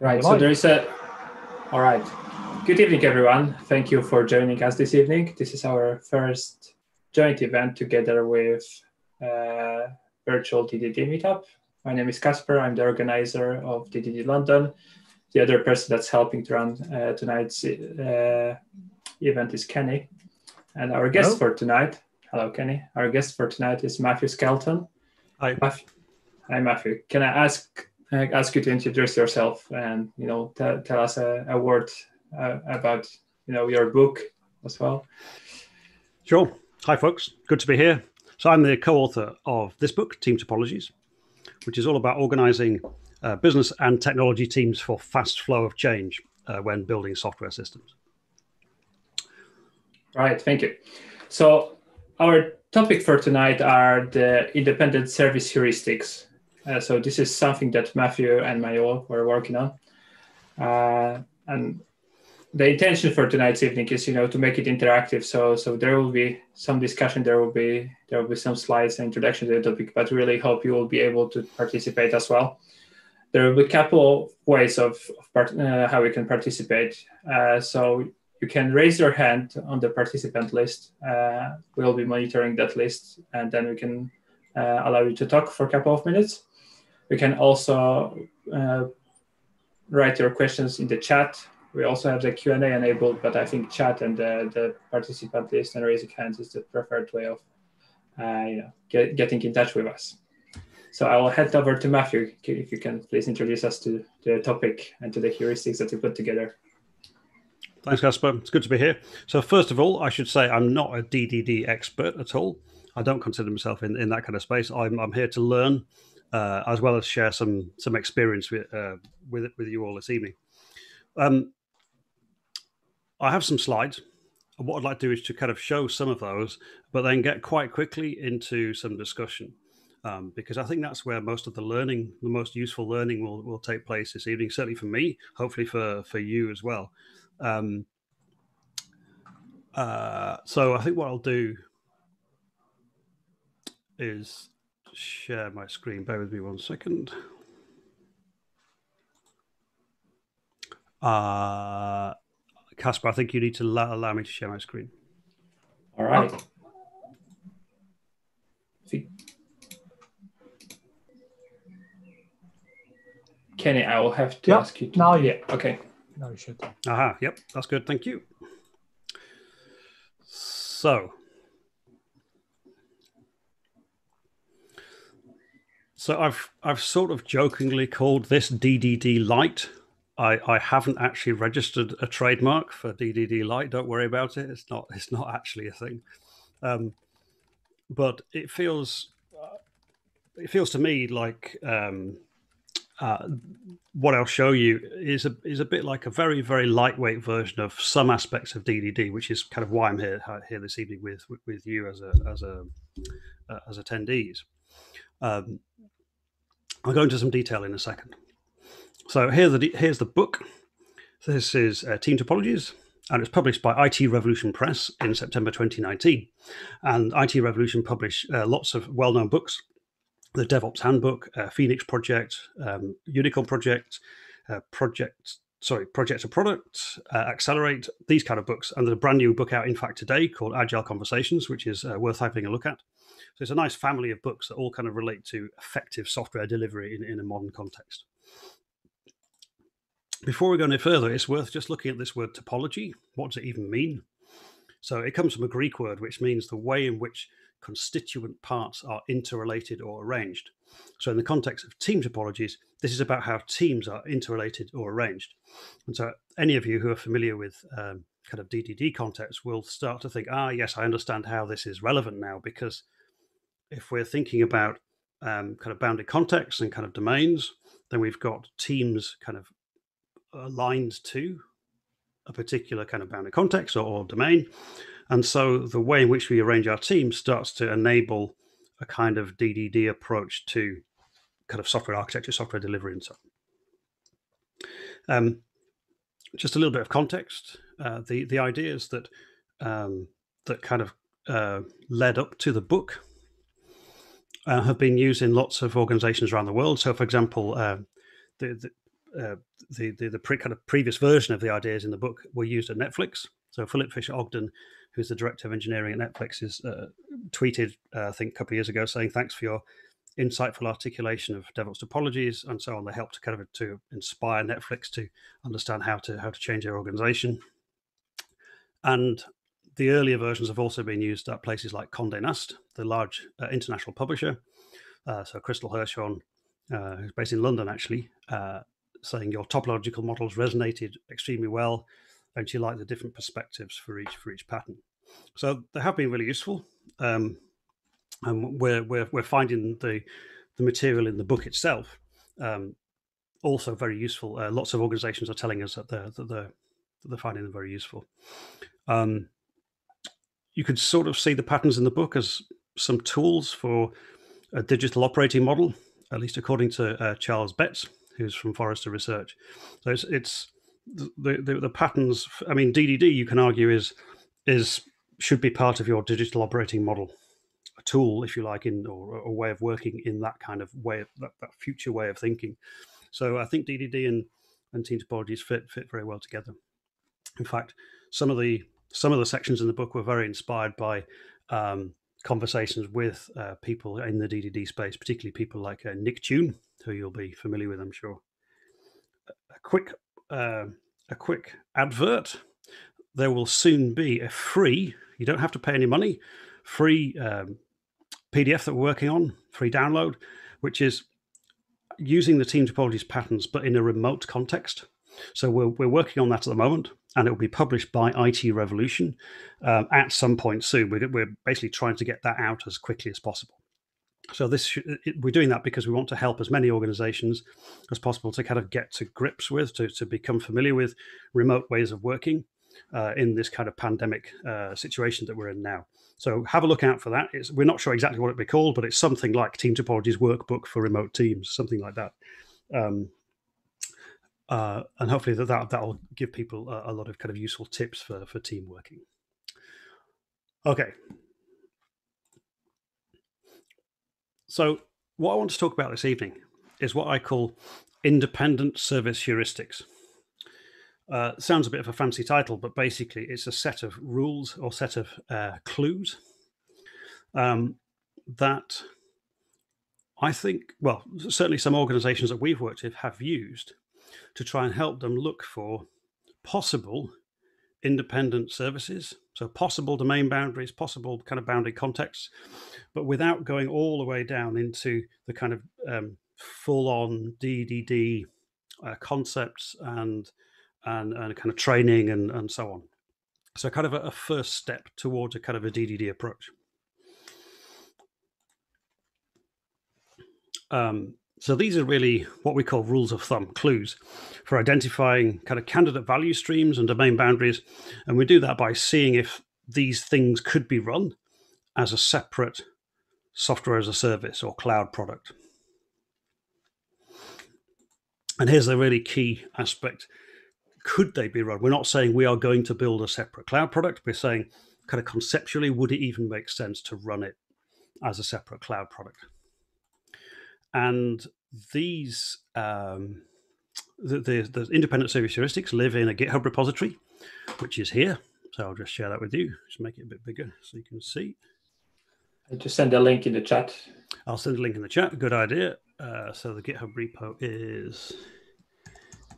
Right. So there is a. All right. Good evening, everyone. Thank you for joining us this evening. This is our first joint event together with uh, virtual DDD meetup. My name is Casper. I'm the organizer of DDD London. The other person that's helping to run uh, tonight's uh, event is Kenny. And our guest hello. for tonight, hello, Kenny. Our guest for tonight is Matthew Skelton. Hi. Matthew, hi, Matthew. Can I ask I ask you to introduce yourself and you know t- tell us a, a word uh, about you know your book as well. Sure. Hi, folks. Good to be here. So I'm the co-author of this book, Team Topologies, which is all about organizing uh, business and technology teams for fast flow of change uh, when building software systems. Right. Thank you. So our topic for tonight are the independent service heuristics uh, so this is something that Matthew and Mayo were working on. Uh, and the intention for tonight's evening is, you know, to make it interactive. So so there will be some discussion. There will be there will be some slides and introduction to the topic. But really hope you will be able to participate as well. There will be a couple of ways of, of part, uh, how we can participate. Uh, so you can raise your hand on the participant list. Uh, we'll be monitoring that list, and then we can uh, allow you to talk for a couple of minutes. You can also uh, write your questions in the chat. We also have the Q&A enabled, but I think chat and the, the participant list and raising hands is the preferred way of uh, you know, get, getting in touch with us. So I will head over to Matthew, if you can please introduce us to the topic and to the heuristics that you put together. Thanks, Casper. It's good to be here. So first of all, I should say I'm not a DDD expert at all. I don't consider myself in, in that kind of space. I'm, I'm here to learn uh, as well as share some some experience with uh, with with you all this evening. Um, I have some slides. And what I'd like to do is to kind of show some of those, but then get quite quickly into some discussion. Um, because I think that's where most of the learning, the most useful learning, will, will take place this evening. Certainly for me, hopefully for for you as well. Um, uh, so I think what I'll do is share my screen. Bear with me one second. Uh, Casper, I think you need to allow, allow me to share my screen. All right. See. Kenny, I will have to yep. ask you. To... Now, yeah. Okay. Now you should. Aha. Yep. That's good. Thank you. So, So I've I've sort of jokingly called this DDD Lite. I, I haven't actually registered a trademark for DDD Lite. Don't worry about it. It's not it's not actually a thing. Um, but it feels uh, it feels to me like um, uh, what I'll show you is a is a bit like a very very lightweight version of some aspects of DDD, which is kind of why I'm here here this evening with with you as a as a uh, as attendees. Um, I'll go into some detail in a second. So here's the here's the book. This is uh, Team Topologies, and it's published by IT Revolution Press in September 2019. And IT Revolution publish uh, lots of well-known books: the DevOps Handbook, uh, Phoenix Project, um, Unicorn Project, uh, Project sorry, Project to Product, uh, Accelerate, these kind of books. And there's a brand new book out, in fact, today called Agile Conversations, which is uh, worth having a look at. So it's a nice family of books that all kind of relate to effective software delivery in, in a modern context. Before we go any further, it's worth just looking at this word topology. What does it even mean? So it comes from a Greek word, which means the way in which constituent parts are interrelated or arranged. So, in the context of team topologies, this is about how teams are interrelated or arranged. And so, any of you who are familiar with um, kind of DDD context will start to think, ah, yes, I understand how this is relevant now because if we're thinking about um, kind of bounded contexts and kind of domains, then we've got teams kind of aligned to a particular kind of bounded context or, or domain. And so the way in which we arrange our teams starts to enable a kind of DDD approach to kind of software architecture, software delivery, and so on. Um, just a little bit of context. Uh, the the ideas that um, that kind of uh, led up to the book uh, have been used in lots of organizations around the world. So, for example, uh, the, the, uh, the, the, the pre, kind of previous version of the ideas in the book were used at Netflix. So Philip Fisher Ogden, who's the director of engineering at Netflix, is uh, tweeted uh, I think a couple of years ago saying thanks for your insightful articulation of DevOps topologies and so on. They helped kind of to inspire Netflix to understand how to how to change their organization. And the earlier versions have also been used at places like Condé Nast, the large uh, international publisher. Uh, so Crystal Hirschorn, uh, who's based in London actually, uh, saying your topological models resonated extremely well, and she liked the different perspectives for each for each pattern. So they have been really useful. Um, and we're, we're, we're finding the, the material in the book itself um, also very useful. Uh, lots of organizations are telling us that they're, that they're, they're finding them very useful. Um, you could sort of see the patterns in the book as some tools for a digital operating model, at least according to uh, Charles Betz, who's from Forrester Research. So it's, it's the, the, the patterns. I mean, DDD you can argue is is should be part of your digital operating model a tool, if you like, in or a way of working in that kind of way, of, that, that future way of thinking. So I think DDD and and team topologies fit fit very well together. In fact, some of the some of the sections in the book were very inspired by um, conversations with uh, people in the DDD space, particularly people like uh, Nick Tune, who you'll be familiar with, I'm sure. A quick uh, a quick advert. There will soon be a free. You don't have to pay any money. Free um, PDF that we're working on, free download, which is using the team topologies patterns, but in a remote context. So we're, we're working on that at the moment, and it will be published by IT Revolution um, at some point soon. We're, we're basically trying to get that out as quickly as possible. So this it, we're doing that because we want to help as many organizations as possible to kind of get to grips with, to, to become familiar with remote ways of working uh, in this kind of pandemic uh, situation that we're in now. So have a look out for that. It's, we're not sure exactly what it'll be called, but it's something like Team Topologies Workbook for Remote Teams, something like that. Um, uh, and hopefully that, that that'll give people a, a, lot of kind of useful tips for for team working. Okay. So what I want to talk about this evening is what I call independent service heuristics. Uh, sounds a bit of a fancy title, but basically it's a set of rules or set of uh, clues um, that I think, well, certainly some organizations that we've worked with have used to try and help them look for possible independent services. So, possible domain boundaries, possible kind of bounded contexts, but without going all the way down into the kind of um, full on DDD uh, concepts and and, and kind of training and, and so on. So, kind of a, a first step towards a kind of a DDD approach. Um, so these are really what we call rules of thumb, clues for identifying kind of candidate value streams and domain boundaries. And we do that by seeing if these things could be run as a separate software as a service or cloud product. And here's a really key aspect could they be run? We're not saying we are going to build a separate cloud product. We're saying, kind of conceptually, would it even make sense to run it as a separate cloud product? And these, um, the, the, the independent service heuristics live in a GitHub repository, which is here. So I'll just share that with you. Just make it a bit bigger so you can see. I just send a link in the chat. I'll send a link in the chat. Good idea. Uh, so the GitHub repo is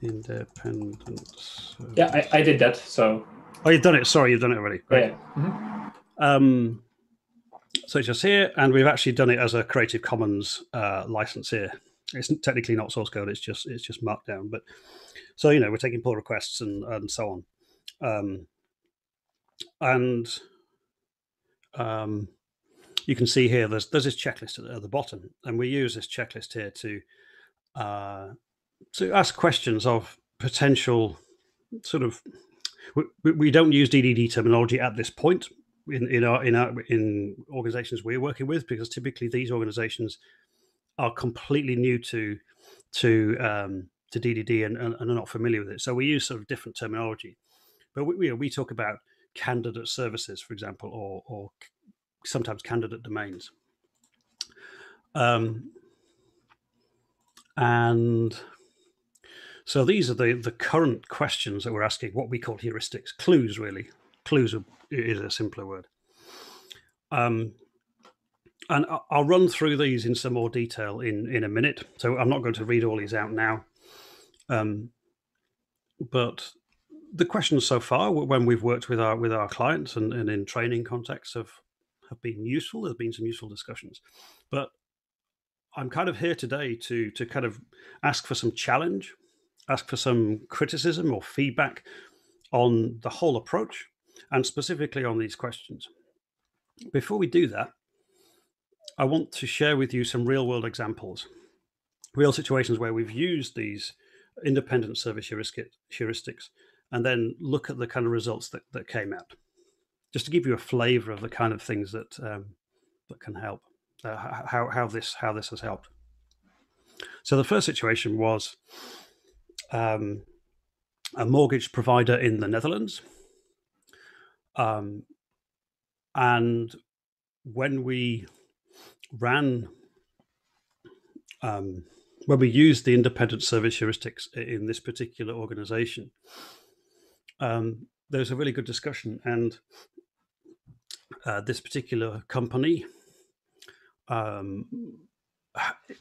independent. Yeah, I, I did that. So. Oh, you've done it. Sorry, you've done it already. Great. Yeah. Mm-hmm. Um, so it's just here, and we've actually done it as a Creative Commons uh, license here. It's technically not source code; it's just it's just Markdown. But so you know, we're taking pull requests and and so on, um, and um, you can see here there's there's this checklist at the, bottom, and we use this checklist here to uh, to ask questions of potential sort of we, we don't use DDD terminology at this point in, in our in our in organizations we're working with because typically these organizations are completely new to to um, to DDD and, and, and, are not familiar with it. So we use sort of different terminology, but we we, we talk about candidate services, for example, or or sometimes candidate domains. Um, and So these are the, the current questions that we're asking, what we call heuristics, clues, really. Clues is a simpler word. Um, and I'll run through these in some more detail in, in a minute. So I'm not going to read all these out now. Um, but the questions so far, when we've worked with our with our clients and, and in training contexts, have have been useful. There's been some useful discussions, but I'm kind of here today to to kind of ask for some challenge, ask for some criticism or feedback on the whole approach, and specifically on these questions. Before we do that, I want to share with you some real world examples, real situations where we've used these independent service heuristics and then look at the kind of results that, that came out. Just to give you a flavor of the kind of things that um, that can help uh, how, how this how this has helped. So the first situation was um, a mortgage provider in the netherlands um, and when we ran um, when we used the independent service heuristics in this particular organization, um, there was a really good discussion, and uh, this particular company um,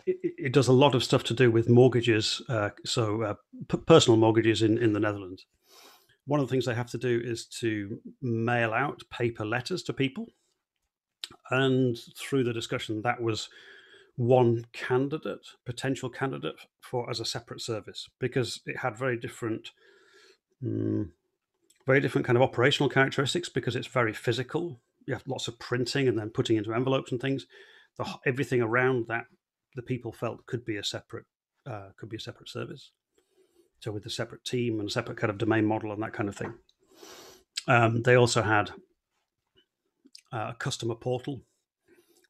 it, it, does a lot of stuff to do with mortgages, uh, so uh, personal mortgages in, in the Netherlands. One of the things they have to do is to mail out paper letters to people, and through the discussion, that was one candidate, potential candidate for as a separate service because it had very different, um, very different kind of operational characteristics because it's very physical. You have lots of printing and then putting into envelopes and things. The, everything around that, the people felt could be a separate, uh, could be a separate service. So with a separate team and a separate kind of domain model and that kind of thing. Um, they also had uh, a customer portal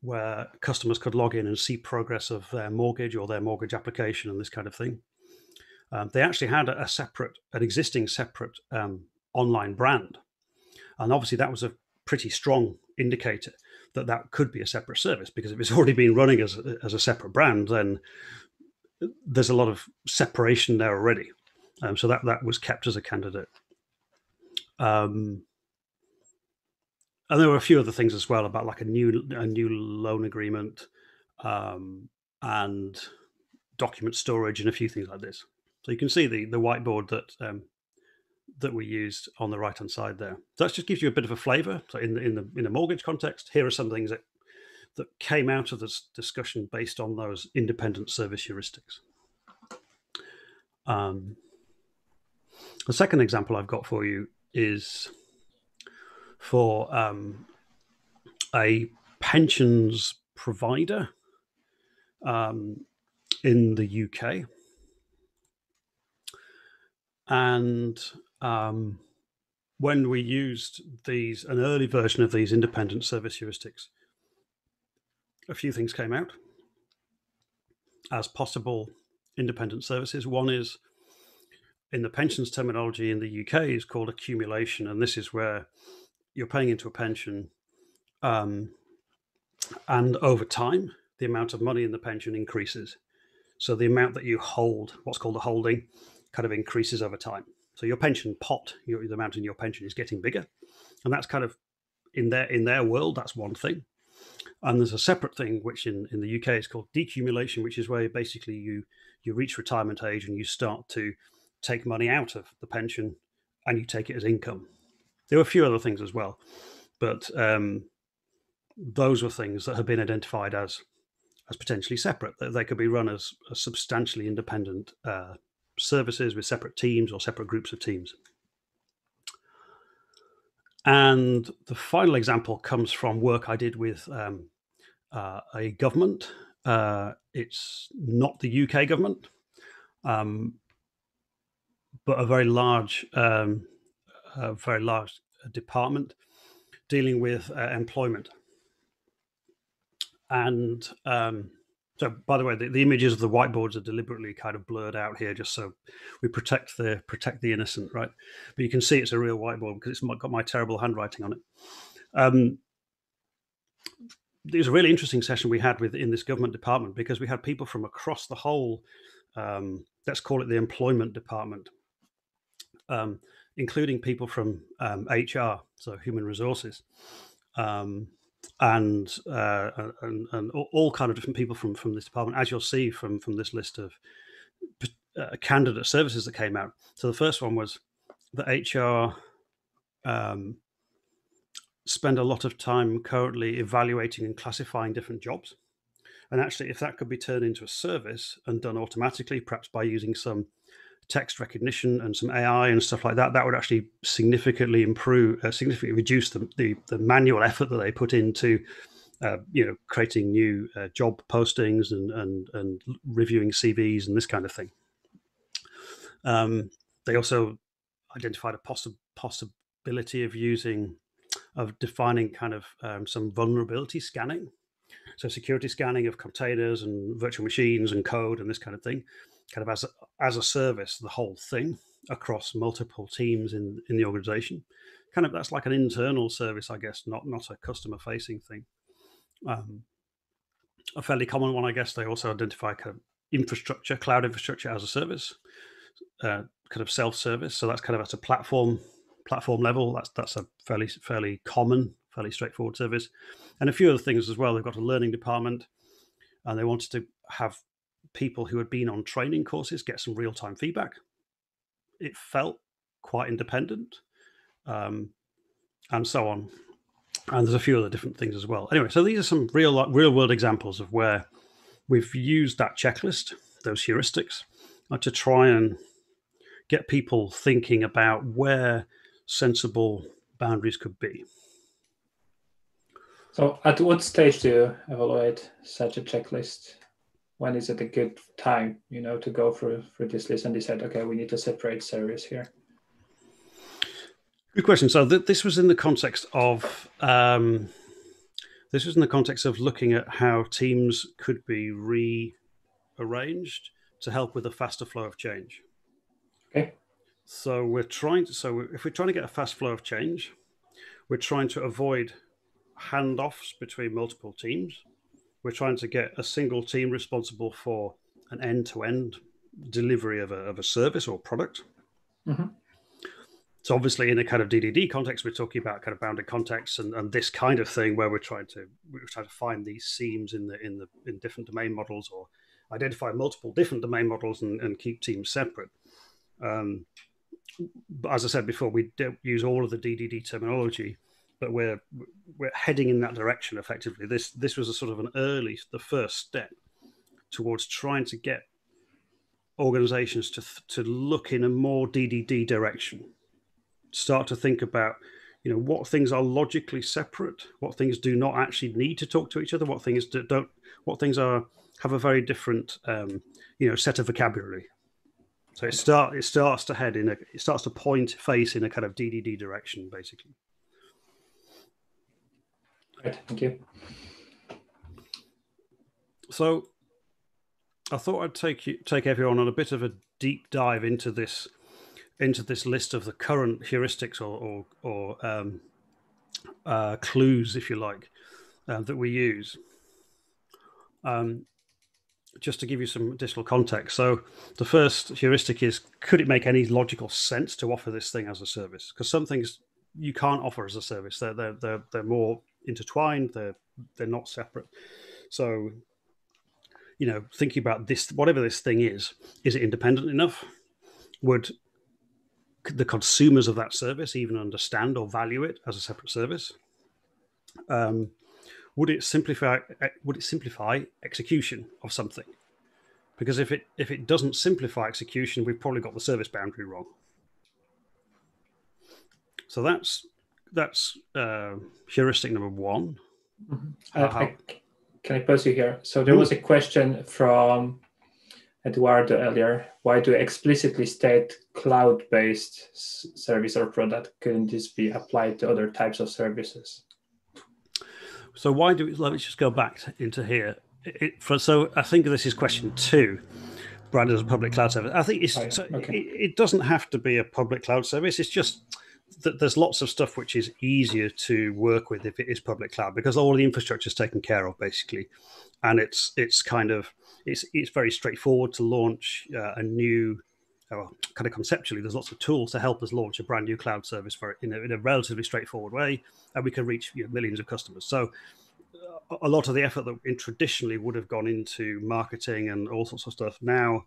where customers could log in and see progress of their mortgage or their mortgage application and this kind of thing. Um, they actually had a, separate, an existing separate um, online brand, and obviously that was a pretty strong indicator that that could be a separate service because if it's already been running as as a separate brand, then there's a lot of separation there already. Um, so that that was kept as a candidate. Um, and there were a few other things as well about like a new a new loan agreement um, and document storage and a few things like this. So you can see the the whiteboard that um, that we used on the right hand side there. So that just gives you a bit of a flavour. So in the in the in a mortgage context, here are some things that that came out of this discussion based on those independent service heuristics. Um, the second example I've got for you is for um, a pensions provider um, in the UK. And um, when we used these, an early version of these independent service heuristics, a few things came out as possible independent services. One is in the pensions terminology in the UK is called accumulation, and this is where you're paying into a pension, um, and over time, the amount of money in the pension increases. So the amount that you hold, what's called a holding, kind of increases over time. So your pension pot, your, the amount in your pension is getting bigger, and that's kind of in their in their world. That's one thing. And there's a separate thing which in, in the UK is called decumulation, which is where basically you you reach retirement age and you start to take money out of the pension and you take it as income. There were a few other things as well, but um, those were things that have been identified as as potentially separate. That they could be run as, as substantially independent uh, services with separate teams or separate groups of teams. And the final example comes from work I did with um, uh, a government. Uh, it's not the UK government, um, but a very large um, a very large department dealing with uh, employment. And um, so, by the way, the, the, images of the whiteboards are deliberately kind of blurred out here, just so we protect the protect the innocent, right? But you can see it's a real whiteboard because it's got my terrible handwriting on it. Um, it was a really interesting session we had with in this government department because we had people from across the whole um, let's call it the employment department, um, including people from um, HR, so human resources, um, and, uh, and and all kind of different people from from this department, as you'll see from from this list of uh, candidate services that came out. So the first one was the HR um, spend a lot of time currently evaluating and classifying different jobs. And actually, if that could be turned into a service and done automatically, perhaps by using some text recognition and some AI and stuff like that, that would actually significantly improve, uh, significantly reduce the, the, the manual effort that they put into, uh, you know, creating new uh, job postings and, and and reviewing CVs and this kind of thing. Um, they also identified a possi- possibility of using of defining kind of um, some vulnerability scanning. So security scanning of containers and virtual machines and code and this kind of thing, kind of as a, as a service, the whole thing across multiple teams in in the organization. Kind of that's like an internal service, I guess, not not a customer facing thing. Um, a fairly common one, I guess. They also identify kind of infrastructure, cloud infrastructure as a service, uh, kind of self service. So that's kind of at a platform platform level. That's that's a fairly fairly common, fairly straightforward service, and a few other things as well. They've got a learning department, and they wanted to have people who had been on training courses get some real time feedback. It felt quite independent, um, and so on. And there's a few other different things as well. Anyway, so these are some real real world examples of where we've used that checklist, those heuristics, uh, to try and get people thinking about where sensible boundaries could be. So, at what stage do you evaluate such a checklist? When is it a good time, you know, to go through through this list and decide, okay, we need to separate service here? Good question. So, th- this was in the context of um, this was in the context of looking at how teams could be rearranged to help with a faster flow of change. Okay. So we're trying to. So if we're trying to get a fast flow of change, we're trying to avoid handoffs between multiple teams. We're trying to get a single team responsible for an end-to-end delivery of a, of a service or product. Mm-hmm. So obviously, in a kind of DDD context, we're talking about kind of bounded contexts and, and this kind of thing, where we're trying to we're trying to find these seams in the in the in different domain models or identify multiple different domain models and, and keep teams separate. Um, but as I said before, we don't use all of the DDD terminology, but we're we're heading in that direction effectively. This this was a sort of an early, the first step towards trying to get organizations to to look in a more DDD direction, start to think about you know what things are logically separate, what things do not actually need to talk to each other, what things don't, what things are have a very different um, you know set of vocabulary so it start it starts to head in a it starts to point face in a kind of DDD direction, basically. Great, thank you. So, I thought I'd take you take everyone on a bit of a deep dive into this into this list of the current heuristics or or, or um, uh, clues, if you like, uh, that we use. Um, just to give you some additional context. So, the first heuristic is could it make any logical sense to offer this thing as a service? Because some things you can't offer as a service. They're, they're, they're, they're more intertwined, they're, they're not separate. So, you know, thinking about this, whatever this thing is, is it independent enough? Would the consumers of that service even understand or value it as a separate service? Um, would it simplify would it simplify execution of something because if it if it doesn't simplify execution we've probably got the service boundary wrong so that's that's uh, heuristic number one mm-hmm. uh, I, can i pose you here so there was a question from eduardo earlier why do explicitly state cloud-based service or product couldn't this be applied to other types of services so why do we, let me just go back into here. It, for, so I think this is question two. Branded as a public cloud service. I think it's, oh, yeah. so okay. it, it, doesn't have to be a public cloud service. It's just th- there's lots of stuff which is easier to work with if it is public cloud because all the infrastructure is taken care of basically, and it's it's kind of it's it's very straightforward to launch uh, a new. Uh, kind of conceptually, there's lots of tools to help us launch a brand new cloud service for in a, in a relatively straightforward way, and we can reach you know, millions of customers. So, uh, a lot of the effort that traditionally would have gone into marketing and all sorts of stuff now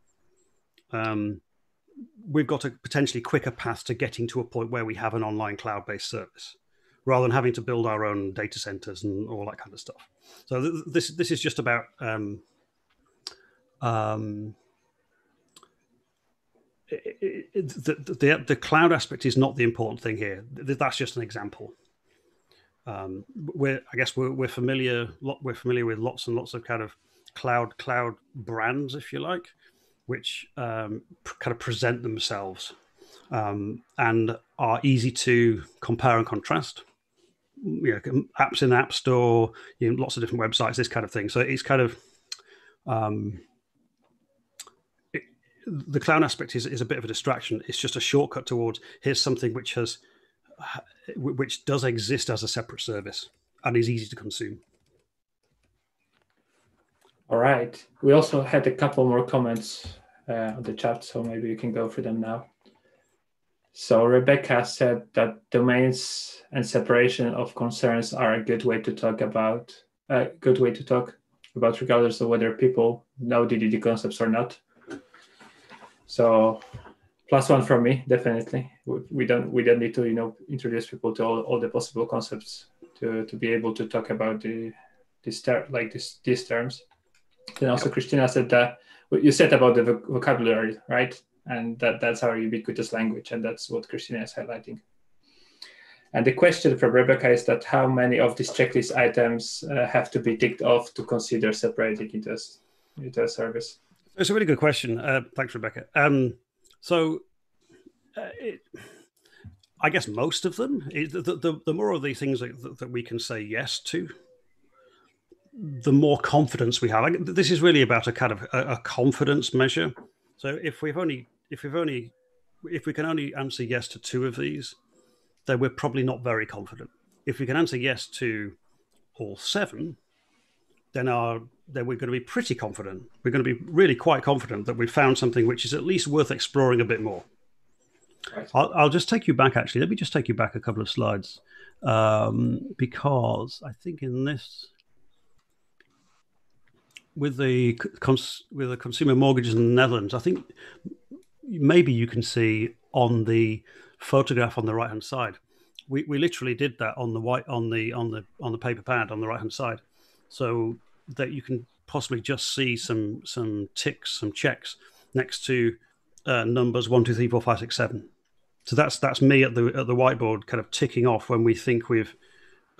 um, we've got a potentially quicker path to getting to a point where we have an online cloud-based service rather than having to build our own data centers and all that kind of stuff. So th- this this is just about um, um, it, it, the, the, the cloud aspect is not the important thing here. That's just an example. Um, we're I guess we're, we're familiar we're familiar with lots and lots of kind of cloud cloud brands, if you like which um, kind of present themselves um, and are easy to compare and contrast. You know, apps in the App Store, you know, lots of different websites, this kind of thing. So it's kind of um, it, the cloud aspect is, is a bit of a distraction. It's just a shortcut towards here's something which has which does exist as a separate service and is easy to consume. All right. We also had a couple more comments uh, on the chat, so maybe you can go through them now. So Rebecca said that domains and separation of concerns are a good way to talk about a uh, good way to talk about regardless of whether people know DDD concepts or not. So plus one from me, definitely. We don't we don't need to you know introduce people to all, all the possible concepts to to be able to talk about the this ter- like this these terms. Then also Christina said that you said about the vocabulary, right? And that that's our ubiquitous language, and that's what Christina is highlighting. And the question from Rebecca is that how many of these checklist items uh, have to be ticked off to consider separating into a, into a service? It's a really good question. Uh, thanks, Rebecca. Um, so, uh, it, I guess most of them, it, the, the, the, more of the things that, that we can say yes to, the more confidence we have. This is really about a kind of a, a, confidence measure. So if we've only if we've only if we can only answer yes to two of these, then we're probably not very confident. If we can answer yes to all seven, then our then we're going to be pretty confident. We're going to be really quite confident that we've found something which is at least worth exploring a bit more. Right. I'll, I'll, just take you back. Actually, let me just take you back a couple of slides um, because I think in this with the cons- with the consumer mortgages in the Netherlands, I think maybe you can see on the photograph on the right hand side. We, we literally did that on the white on the on the on the paper pad on the right hand side, so that you can possibly just see some some ticks, some checks next to uh, numbers one, two, three, four, five, six, seven. So that's that's me at the at the whiteboard, kind of ticking off when we think we've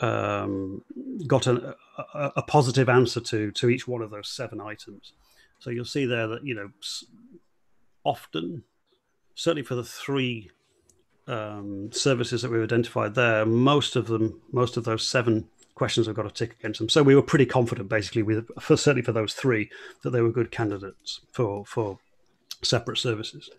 um, got a, a, a, positive answer to to each one of those seven items. So you'll see there that you know often, certainly for the three um, services that we've identified there, most of them, most of those seven questions have got a tick against them. So we were pretty confident, basically, with for, certainly for those three, that they were good candidates for for separate services.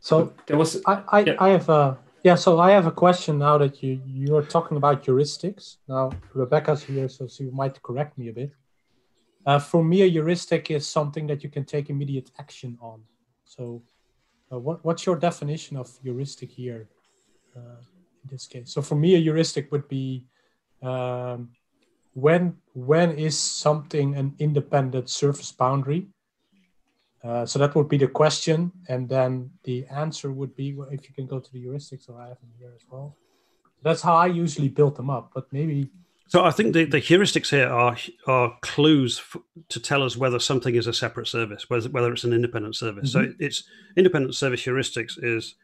So there was I I, yeah. I have a yeah, so I have a question now that you you're talking about heuristics. Now Rebecca's here, so she might correct me a bit. Uh, for me, a heuristic is something that you can take immediate action on. So, uh, what what's your definition of heuristic here uh, in this case? So for me, a heuristic would be um, when when is something an independent service boundary uh, so that would be the question, and then the answer would be well, if you can go to the heuristics, or I have them here as well. That's how I usually build them up, but maybe. So I think the, the heuristics here are are clues f- to tell us whether something is a separate service, whether whether it's an independent service. Mm-hmm. So it's independent service heuristics is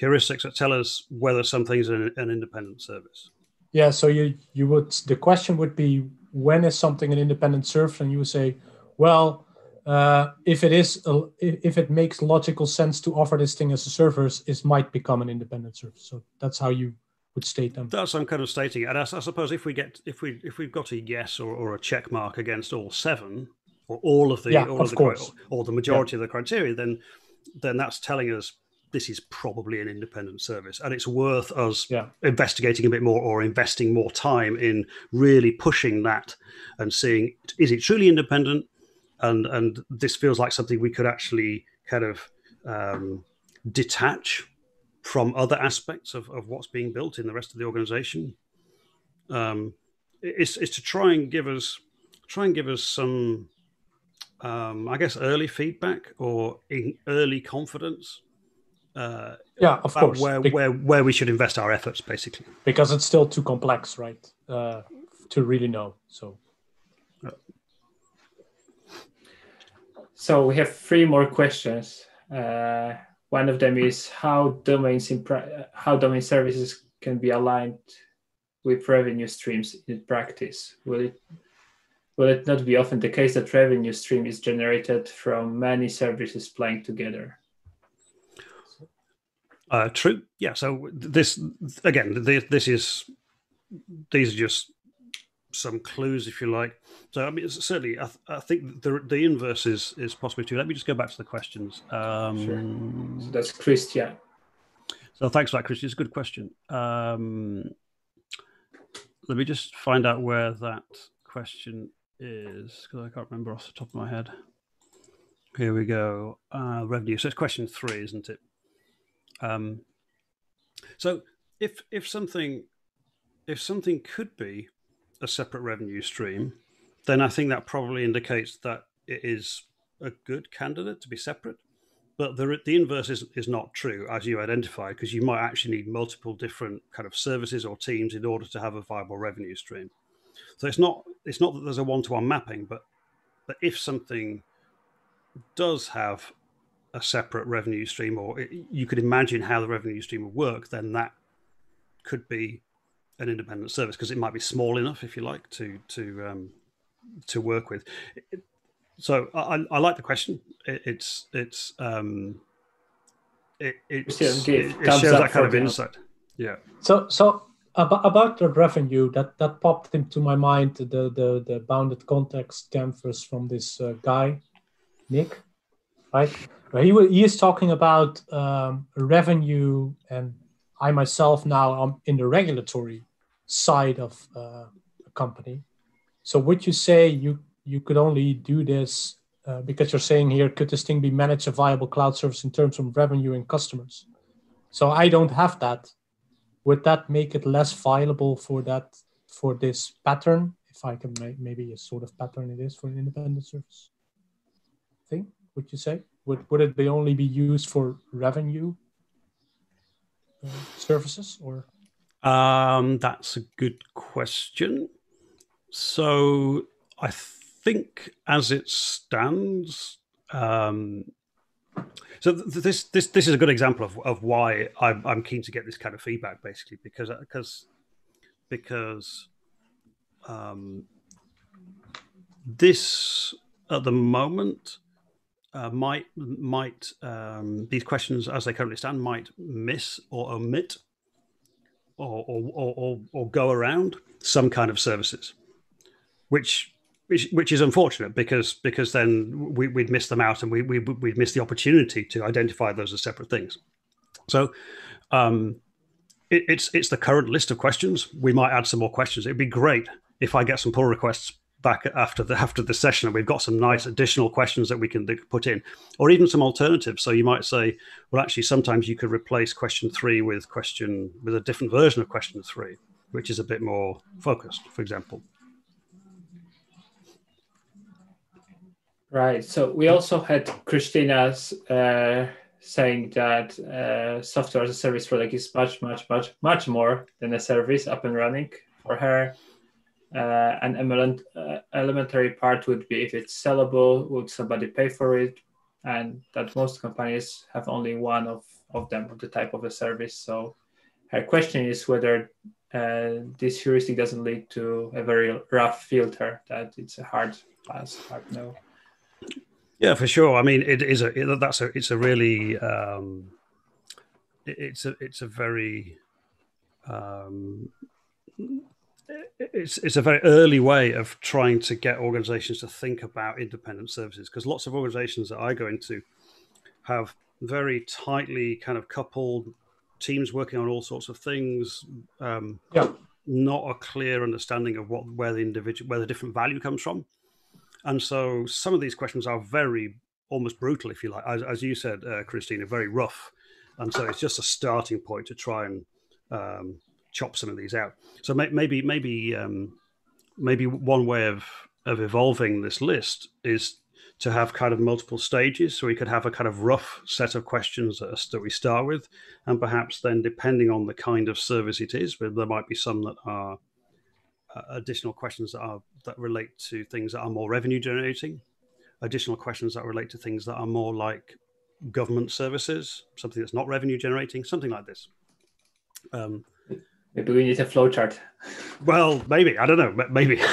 heuristics that tell us whether something is an, an independent service. Yeah. So you you would the question would be when is something an independent service, and you would say, well uh, if it is a, if it makes logical sense to offer this thing as a service, it might become an independent service. So that's how you would state them. That's I'm kind of stating. And I, I, suppose if we get if we if we've got a yes or, or a check mark against all seven or all of the yeah, all of, of the course. or the majority yeah. of the criteria, then then that's telling us this is probably an independent service and it's worth us yeah. investigating a bit more or investing more time in really pushing that and seeing is it truly independent and and this feels like something we could actually kind of um, detach from other aspects of, of what's being built in the rest of the organization um, it's, it's to try and give us try and give us some um, I guess early feedback or early confidence uh, yeah, of course. Where, Be- where where we should invest our efforts, basically. Because it's still too complex, right, uh, to really know. So. So we have three more questions. Uh, one of them is how domains in how domain services can be aligned with revenue streams in practice. Will it will it not be often the case that revenue stream is generated from many services playing together? Uh, true. Yeah. So this again, this, this is these are just some clues, if you like. So I mean, certainly, I, th- I, think the the inverse is is possibly true. Let me just go back to the questions. Um, sure. So that's Christian. So thanks for that, Christian. It's a good question. Um, let me just find out where that question is because I can't remember off the top of my head. Here we go. Uh, revenue. So it's question three, isn't it? Um, so if if something if something could be a separate revenue stream, then I think that probably indicates that it is a good candidate to be separate. But the, the inverse is, is not true, as you identify, because you might actually need multiple different kind of services or teams in order to have a viable revenue stream. So it's not it's not that there's a one to one mapping, but but if something does have a separate revenue stream, or it, you could imagine how the revenue stream would work, then that could be an independent service because it might be small enough, if you like, to to um, to work with. It, so I, I, like the question. It, it's it's um, it it, it shows that kind of insight. Yeah. So so about, about the revenue that that popped into my mind the the the bounded context canvas from this uh, guy, Nick, right? he, he is talking about um, revenue, and I myself now I'm in the regulatory side of uh, a company. So would you say you you could only do this uh, because you're saying here could this thing be managed a viable cloud service in terms of revenue and customers? So I don't have that. Would that make it less viable for that for this pattern? If I can make maybe a sort of pattern it is for an independent service thing, would you say? would would it be only be used for revenue uh, services or um, that's a good question. So i think as it stands um, so th- this this this is a good example of, of why I'm, I'm keen to get this kind of feedback basically because because because um, this at the moment uh, might might um, these questions as they currently stand might miss or omit or or, or, or, go around some kind of services, which which, which is unfortunate because because then we, would miss them out and we, we would miss the opportunity to identify those as separate things. So um, it, it's it's the current list of questions. We might add some more questions. It'd be great if I get some pull requests back after the after the session and we've got some nice additional questions that we can put in or even some alternatives. So you might say well actually sometimes you could replace question three with question with a different version of question three which is a bit more focused for example. Right. So we also had christina's uh, saying that uh, software as a service product is much much much much more than a service up and running for her uh, an element, uh, elementary part would be if it's sellable, would somebody pay for it? And that most companies have only one of, of them, of the type of a service. So her question is whether uh, this heuristic doesn't lead to a very rough filter, that it's a hard pass, hard no. Yeah, for sure. I mean, it is a it, that's a it's a really um, it, it's a it's a very um, it's it's a very early way of trying to get organizations to think about independent services because lots of organizations that I go into have very tightly kind of coupled teams working on all sorts of things. Um, yeah. Not a clear understanding of what where the individual where the different value comes from, and so some of these questions are very almost brutal, if you like, as, as you said, uh, Christina, very rough, and so it's just a starting point to try and um, chop some of these out. So maybe maybe um, maybe one way of of evolving this list is to have kind of multiple stages. So we could have a kind of rough set of questions that we start with, and perhaps then, depending on the kind of service it is, there might be some that are uh, additional questions that are that relate to things that are more revenue generating, additional questions that relate to things that are more like government services, something that's not revenue generating, something like this. Um, maybe we need a flowchart. Well, maybe I don't know. Maybe.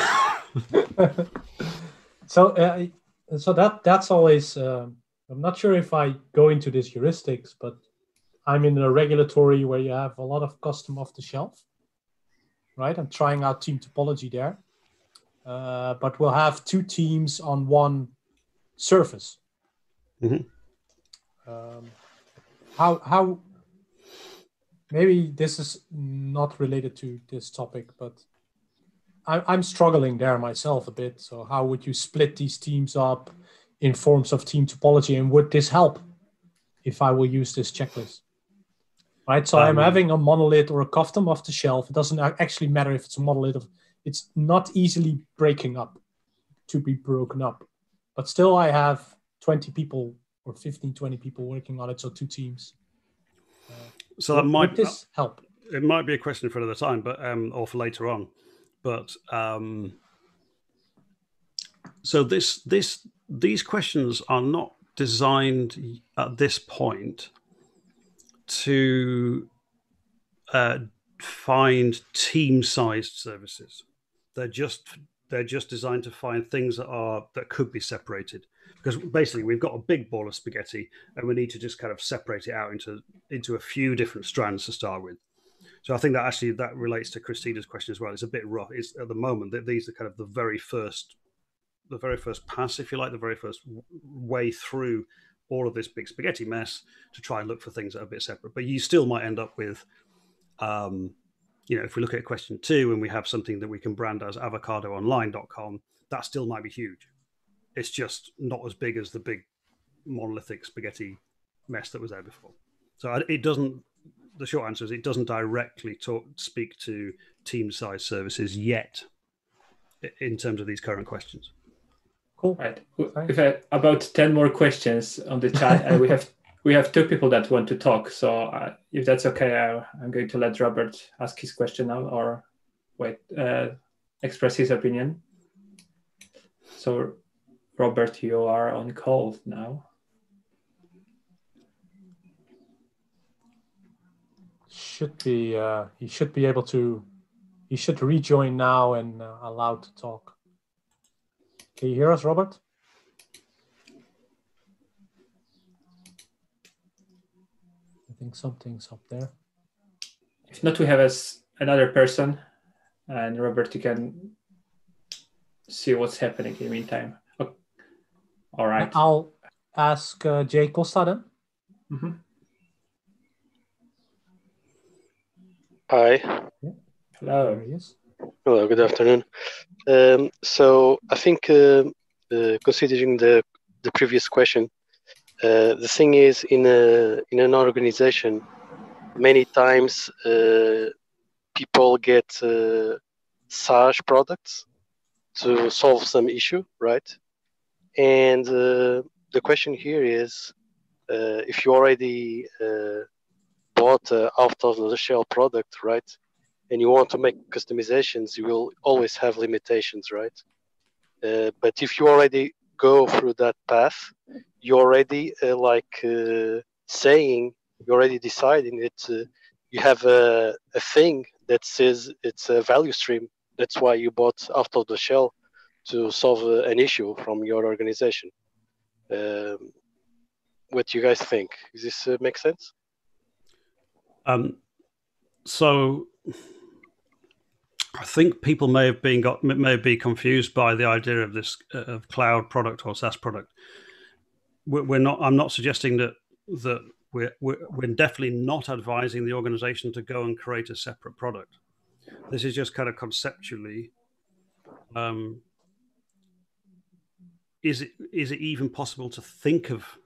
so uh, so that that's always uh, i'm not sure if i go into this heuristics but i'm in a regulatory where you have a lot of custom off the shelf right i'm trying out team topology there uh, but we'll have two teams on one surface mm-hmm. um, how how maybe this is not related to this topic but I, am struggling there myself a bit. So how would you split these teams up in forms of team topology, and would this help if I will use this checklist? Right. So um, I'm having a monolith or a custom off the shelf. It doesn't actually matter if it's a monolith. Of, it's not easily breaking up to be broken up, but still I have 20 people or 15, 20 people working on it. So two teams. So that might this help. It might be a question for another time, but um, or for later on. But um, so this this these questions are not designed at this point to uh, find team-sized services. They're just they're just designed to find things that are that could be separated because basically we've got a big ball of spaghetti and we need to just kind of separate it out into into a few different strands to start with so I think that actually that relates to Christina's question as well. It's a bit rough. It's at the moment that these are kind of the very first, the very first pass, if you like, the very first way through all of this big spaghetti mess to try and look for things that are a bit separate. But you still might end up with, um, you know, if we look at question two and we have something that we can brand as avocadoonline.com, that still might be huge. It's just not as big as the big monolithic spaghetti mess that was there before. So it doesn't the short answer is it doesn't directly talk speak to team size services yet in terms of these current questions. Cool. Right. We've had about ten more questions on the chat, and we have we have two people that want to talk. So uh, if that's okay, I, am going to let Robert ask his question now, or wait, uh, express his opinion. So, Robert, you are on call now. should be uh, he should be able to he should rejoin now and uh, allowed to talk. Can you hear us, Robert? I think something's up there. If not, we have as another person, and Robert, you can see what's happening in the meantime. Okay. All right. I'll ask uh, Jay Costa then. Mm -hmm. Hi. Hello. Yes. Hello, good afternoon. Um, so I think uh, uh, considering the, the previous question, uh, the thing is in a in an organization, many times uh, people get uh, SaaS products to solve some issue, right? And uh, the question here is, if you already bought uh, out of the shell product, right? And you want to make customizations, you will always have limitations, right? Uh, but if you already go through that path, you're already uh, like uh, saying, you're already deciding that uh, you have a, a thing that says it's a value stream. That's why you bought out of the shell to solve uh, an issue from your organization. Um, what do you guys think? Does this make sense? Um, so I think people may have been got may be confused by the idea of this uh, of cloud product or SaaS product. We're not. I'm not suggesting that that we're, we're, we're definitely not advising the organization to go and create a separate product. This is just kind of conceptually. Um, is it is it even possible to think of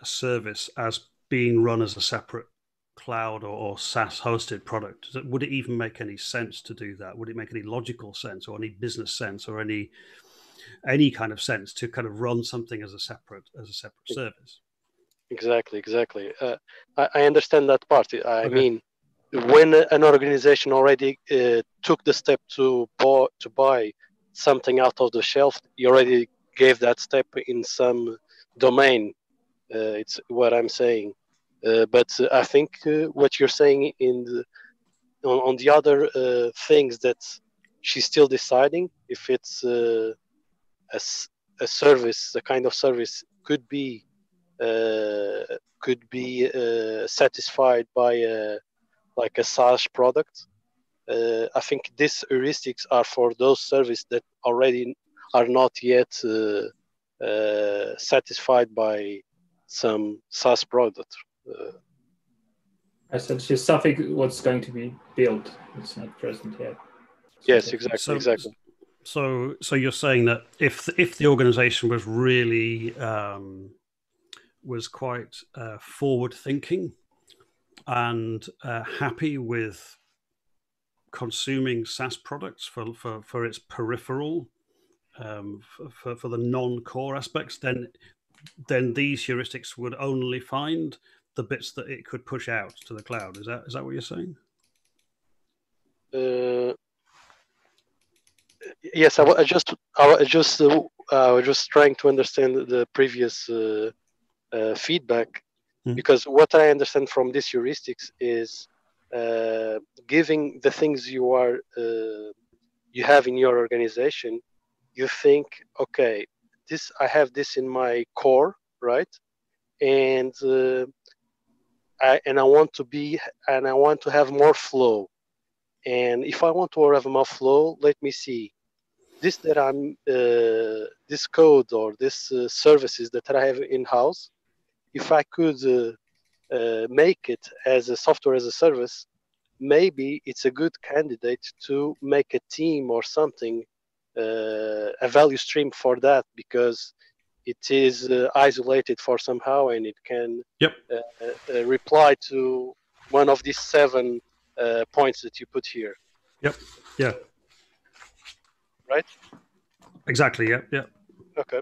a service as being run as a separate cloud or, or SaaS hosted product? Would it even make any sense to do that? Would it make any logical sense or any business sense or any any kind of sense to kind of run something as a separate as a separate service? Exactly, exactly. Uh, I, I, understand that part. I okay. mean, when an organization already uh, took the step to buy, to buy something out of the shelf, you already gave that step in some domain. Uh, it's what I'm saying. Uh, but I think uh, what you're saying in the, on, on the other things that she's still deciding if it's a, a service, a kind of service could be uh, could be uh, satisfied by a, like a SaaS product. Uh, I think these heuristics are for those services that already are not yet satisfied by some SaaS product. Uh, it's just something what's going to be built. It's not present yet. Yes, exactly, so, exactly. So, so you're saying that if if the organization was really um, was quite uh, forward thinking and uh, happy with consuming SaaS products for, for, for its peripheral, um, for, for the non core aspects, then then these heuristics would only find the bits that it could push out to the cloud. Is that is that what you're saying? Uh, yes, I, I just I just uh, I was just trying to understand the previous uh, uh, feedback mm. because what I understand from these heuristics is uh, giving the things you are uh, you have in your organization. You think, okay, this I have this in my core, right? And uh, I, and I want to be and I want to have more flow. And if I want to have more flow, let me see this that I'm uh, this code or this uh, services that I have in house if I could uh, uh, make it as a software as a service, maybe it's a good candidate to make a team or something, a value stream for that because it is uh, isolated for somehow and it can yep. Uh, uh, reply to one of these seven points that you put here. Yep. Yeah. Right. Exactly. Yeah. Yeah. Okay.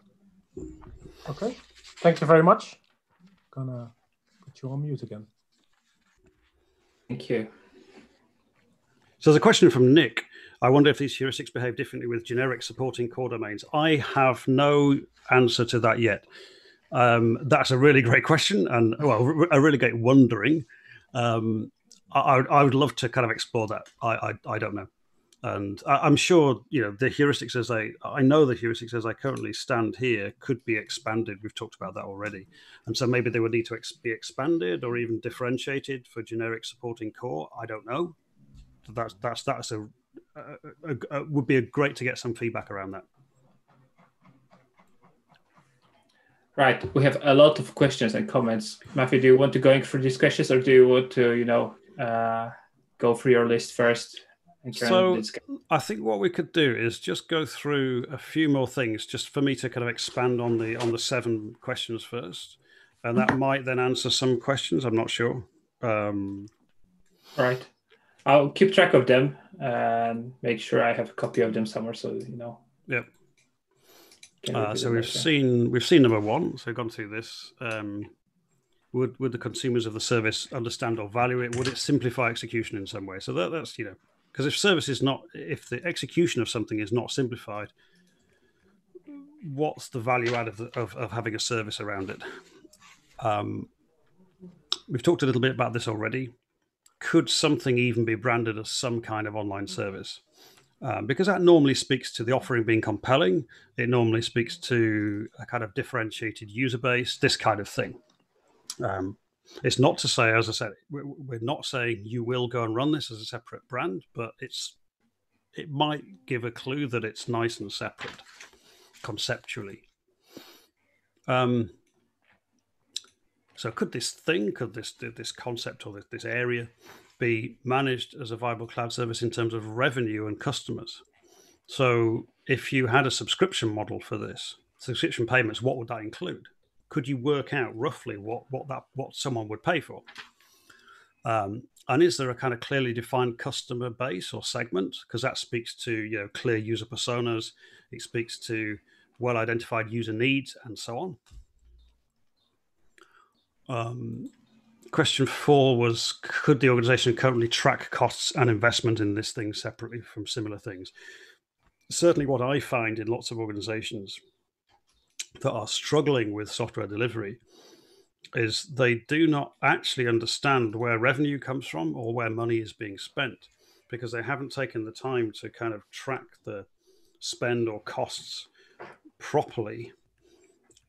Okay. Thank you very much gonna put you on mute again. Thank you. So there's a question from Nick. I wonder if these heuristics behave differently with generic supporting core domains. I have no answer to that yet. Um, that's a really great question, and well, a really great wondering. Um, I, I, would love to kind of explore that. I, I, I don't know and I, am sure you know the heuristics as I I know the heuristics as I currently stand here could be expanded. We've talked about that already, and so maybe they would need to ex- be expanded or even differentiated for generic supporting core. I don't know. That's that's that's a, a would be great to get some feedback around that. Right, we have a lot of questions and comments. Matthew, do you want to go through these questions, or do you want to, you know, uh, go through your list first? So I think what we could do is just go through a few more things, just for me to kind of expand on the on the seven questions first, and that might then answer some questions. I'm not sure. Um, right. I'll keep track of them and make sure I have a copy of them somewhere, so you know. Yep. Uh, so we've seen we've seen number one. So we've gone through this. Um, would would the consumers of the service understand or value it? Would it simplify execution in some way? So that, that's you know because if service is not, if the execution of something is not simplified, what's the value add of, the, of, of having a service around it? Um, we've talked a little bit about this already. Could something even be branded as some kind of online service? Um, because that normally speaks to the offering being compelling. It normally speaks to a kind of differentiated user base, this kind of thing. Um, it's not to say, as I said, we're not saying you will go and run this as a separate brand, but it's it might give a clue that it's nice and separate conceptually. Um, So could this thing, could this this concept or this, this area be managed as a viable cloud service in terms of revenue and customers? So if you had a subscription model for this, subscription payments, what would that include? Could you work out roughly what what that what someone would pay for? Um, and is there a kind of clearly defined customer base or segment? Because that speaks to you know clear user personas. It speaks to well identified user needs and so on. Um, question four was Could the organization currently track costs and investment in this thing separately from similar things? Certainly, what I find in lots of organizations that are struggling with software delivery is they do not actually understand where revenue comes from or where money is being spent because they haven't taken the time to kind of track the spend or costs properly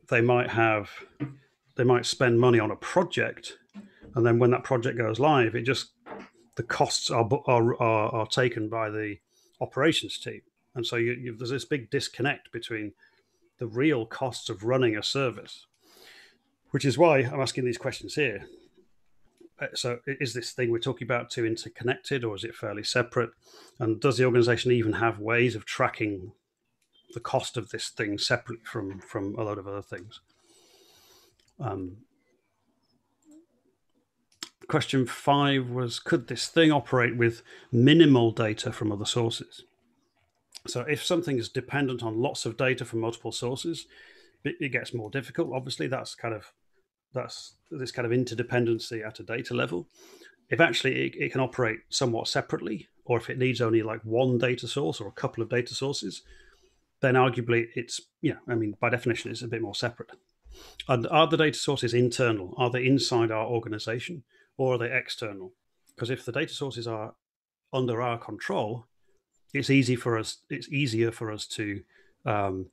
they might have they might spend money on a project and then when that project goes live it just the costs are are, are, are taken by the operations team. And so you, you, there's this big disconnect between the real costs of running a service which is why i'm asking these questions here. Uh, so is this thing we're talking about too interconnected or is it fairly separate? And does the organization even have ways of tracking the cost of this thing separately from from a lot of other things um, question five was Could this thing operate with minimal data from other sources? So, if something is dependent on lots of data from multiple sources, it, gets more difficult. Obviously, that's kind of that's this kind of interdependency at a data level. If actually it, it can operate somewhat separately, or if it needs only like one data source or a couple of data sources, then arguably it's yeah. I mean, by definition, it's a bit more separate. And are the data sources internal? Are they inside our organization or are they external? Because if the data sources are under our control, it's easy for us. It's easier for us to um,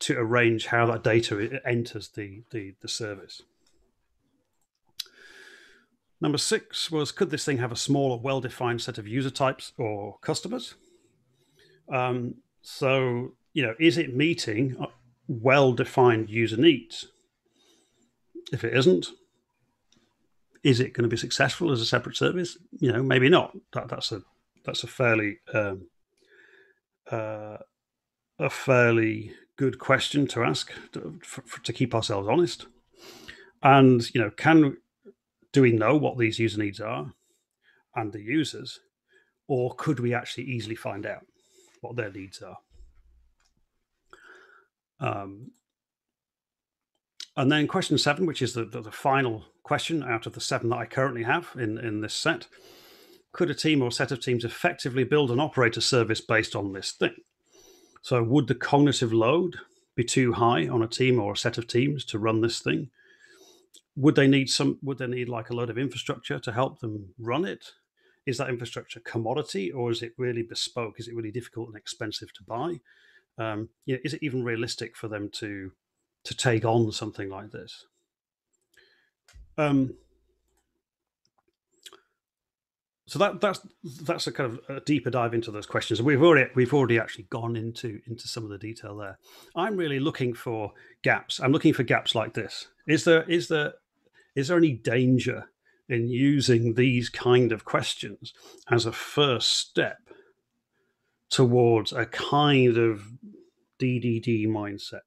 to arrange how that data enters the, the, the service. Number six was could this thing have a small or well defined set of user types or customers? Um, so, you know, is it meeting well defined user needs. If it isn't, is it going to be successful as a separate service? You know, maybe not. That, that's a that's a fairly um, uh, a fairly good question to ask to, for, to keep ourselves honest. And you know, can do we know what these user needs are and the users, or could we actually easily find out what their needs are? Um, and then question seven, which is the, the, the, final question out of the seven that I currently have in, in this set. Could a team or set of teams effectively build and operate a service based on this thing? So, would the cognitive load be too high on a team or a set of teams to run this thing? Would they need some? Would they need like a load of infrastructure to help them run it? Is that infrastructure commodity or is it really bespoke? Is it really difficult and expensive to buy? Um, you know, is it even realistic for them to to take on something like this? Um, so that that's that's a kind of a deeper dive into those questions. We've already we've already actually gone into into some of the detail there. I'm really looking for gaps. I'm looking for gaps like this. Is there is there is there any danger in using these kind of questions as a first step towards a kind of DDD mindset.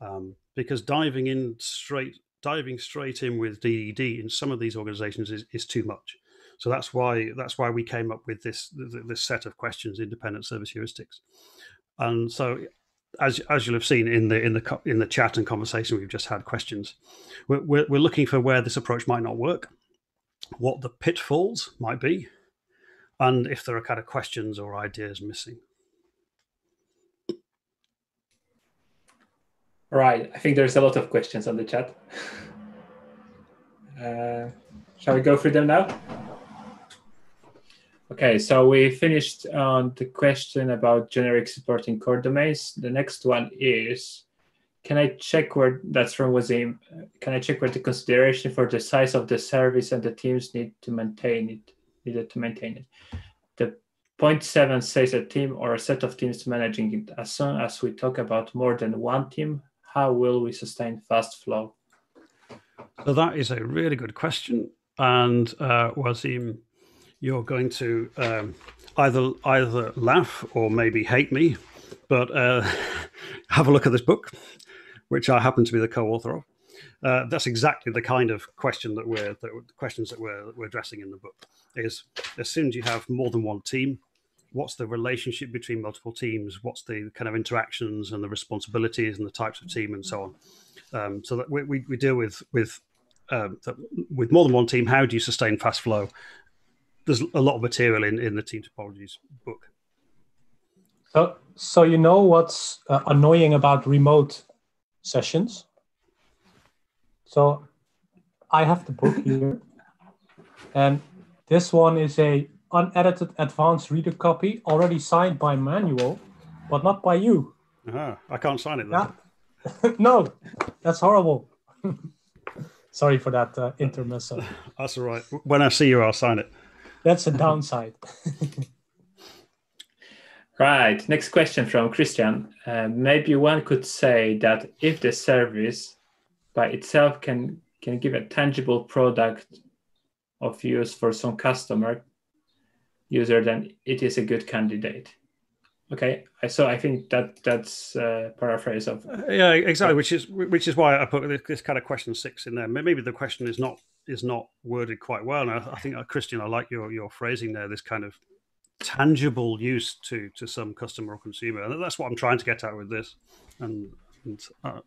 Um, because diving in straight, diving straight in with DDD in some of these organizations is, is too much. So that's why that's why we came up with this this set of questions, independent service heuristics. And so, as as you'll have seen in the in the in the chat and conversation we've just had, questions, we're, we're, we're looking for where this approach might not work, what the pitfalls might be, and if there are kind of questions or ideas missing. Right. I think there's a lot of questions on the chat. Uh, shall we go through them now? Okay, so we finished on the question about generic supporting core domains. The next one is, can I check where, that's from Wazim, can I check where the consideration for the size of the service and the teams need to maintain it, needed to maintain it? The point seven says a team or a set of teams managing it. As soon as we talk about more than one team, how will we sustain fast flow? So that is a really good question, and uh, Wasim, you're going to um, either either laugh or maybe hate me, but uh, have a look at this book, which I happen to be the co-author of. Uh, that's exactly the kind of question that we're the questions that we're we're addressing in the book. Is as soon as you have more than one team, what's the relationship between multiple teams? What's the kind of interactions and the responsibilities and the types of team and so on? Um, so that we, we, we, deal with with um, with more than one team. How do you sustain fast flow? There's a lot of material in in the team topologies book. So so you know what's uh, annoying about remote sessions? So I have the book here, and this one is a unedited advanced reader copy, already signed by Manuel, but not by you. Uh-huh. I can't sign it. Yeah. no, that's horrible. Sorry for that uh, intermezzo. That's all right. When I see you, I'll sign it. That's a downside. right. Next question from Christian. Uh, maybe one could say that if the service by itself can can give a tangible product of use for some customer user, then it is a good candidate. Okay, so I think that that's a paraphrase of uh, yeah, exactly. Which is which is why I put this kind of question six in there. Maybe the question is not is not worded quite well. And I, I think uh, Christian, I like your your phrasing there. This kind of tangible use to to some customer or consumer, and that's what I'm trying to get at with this. And, and uh,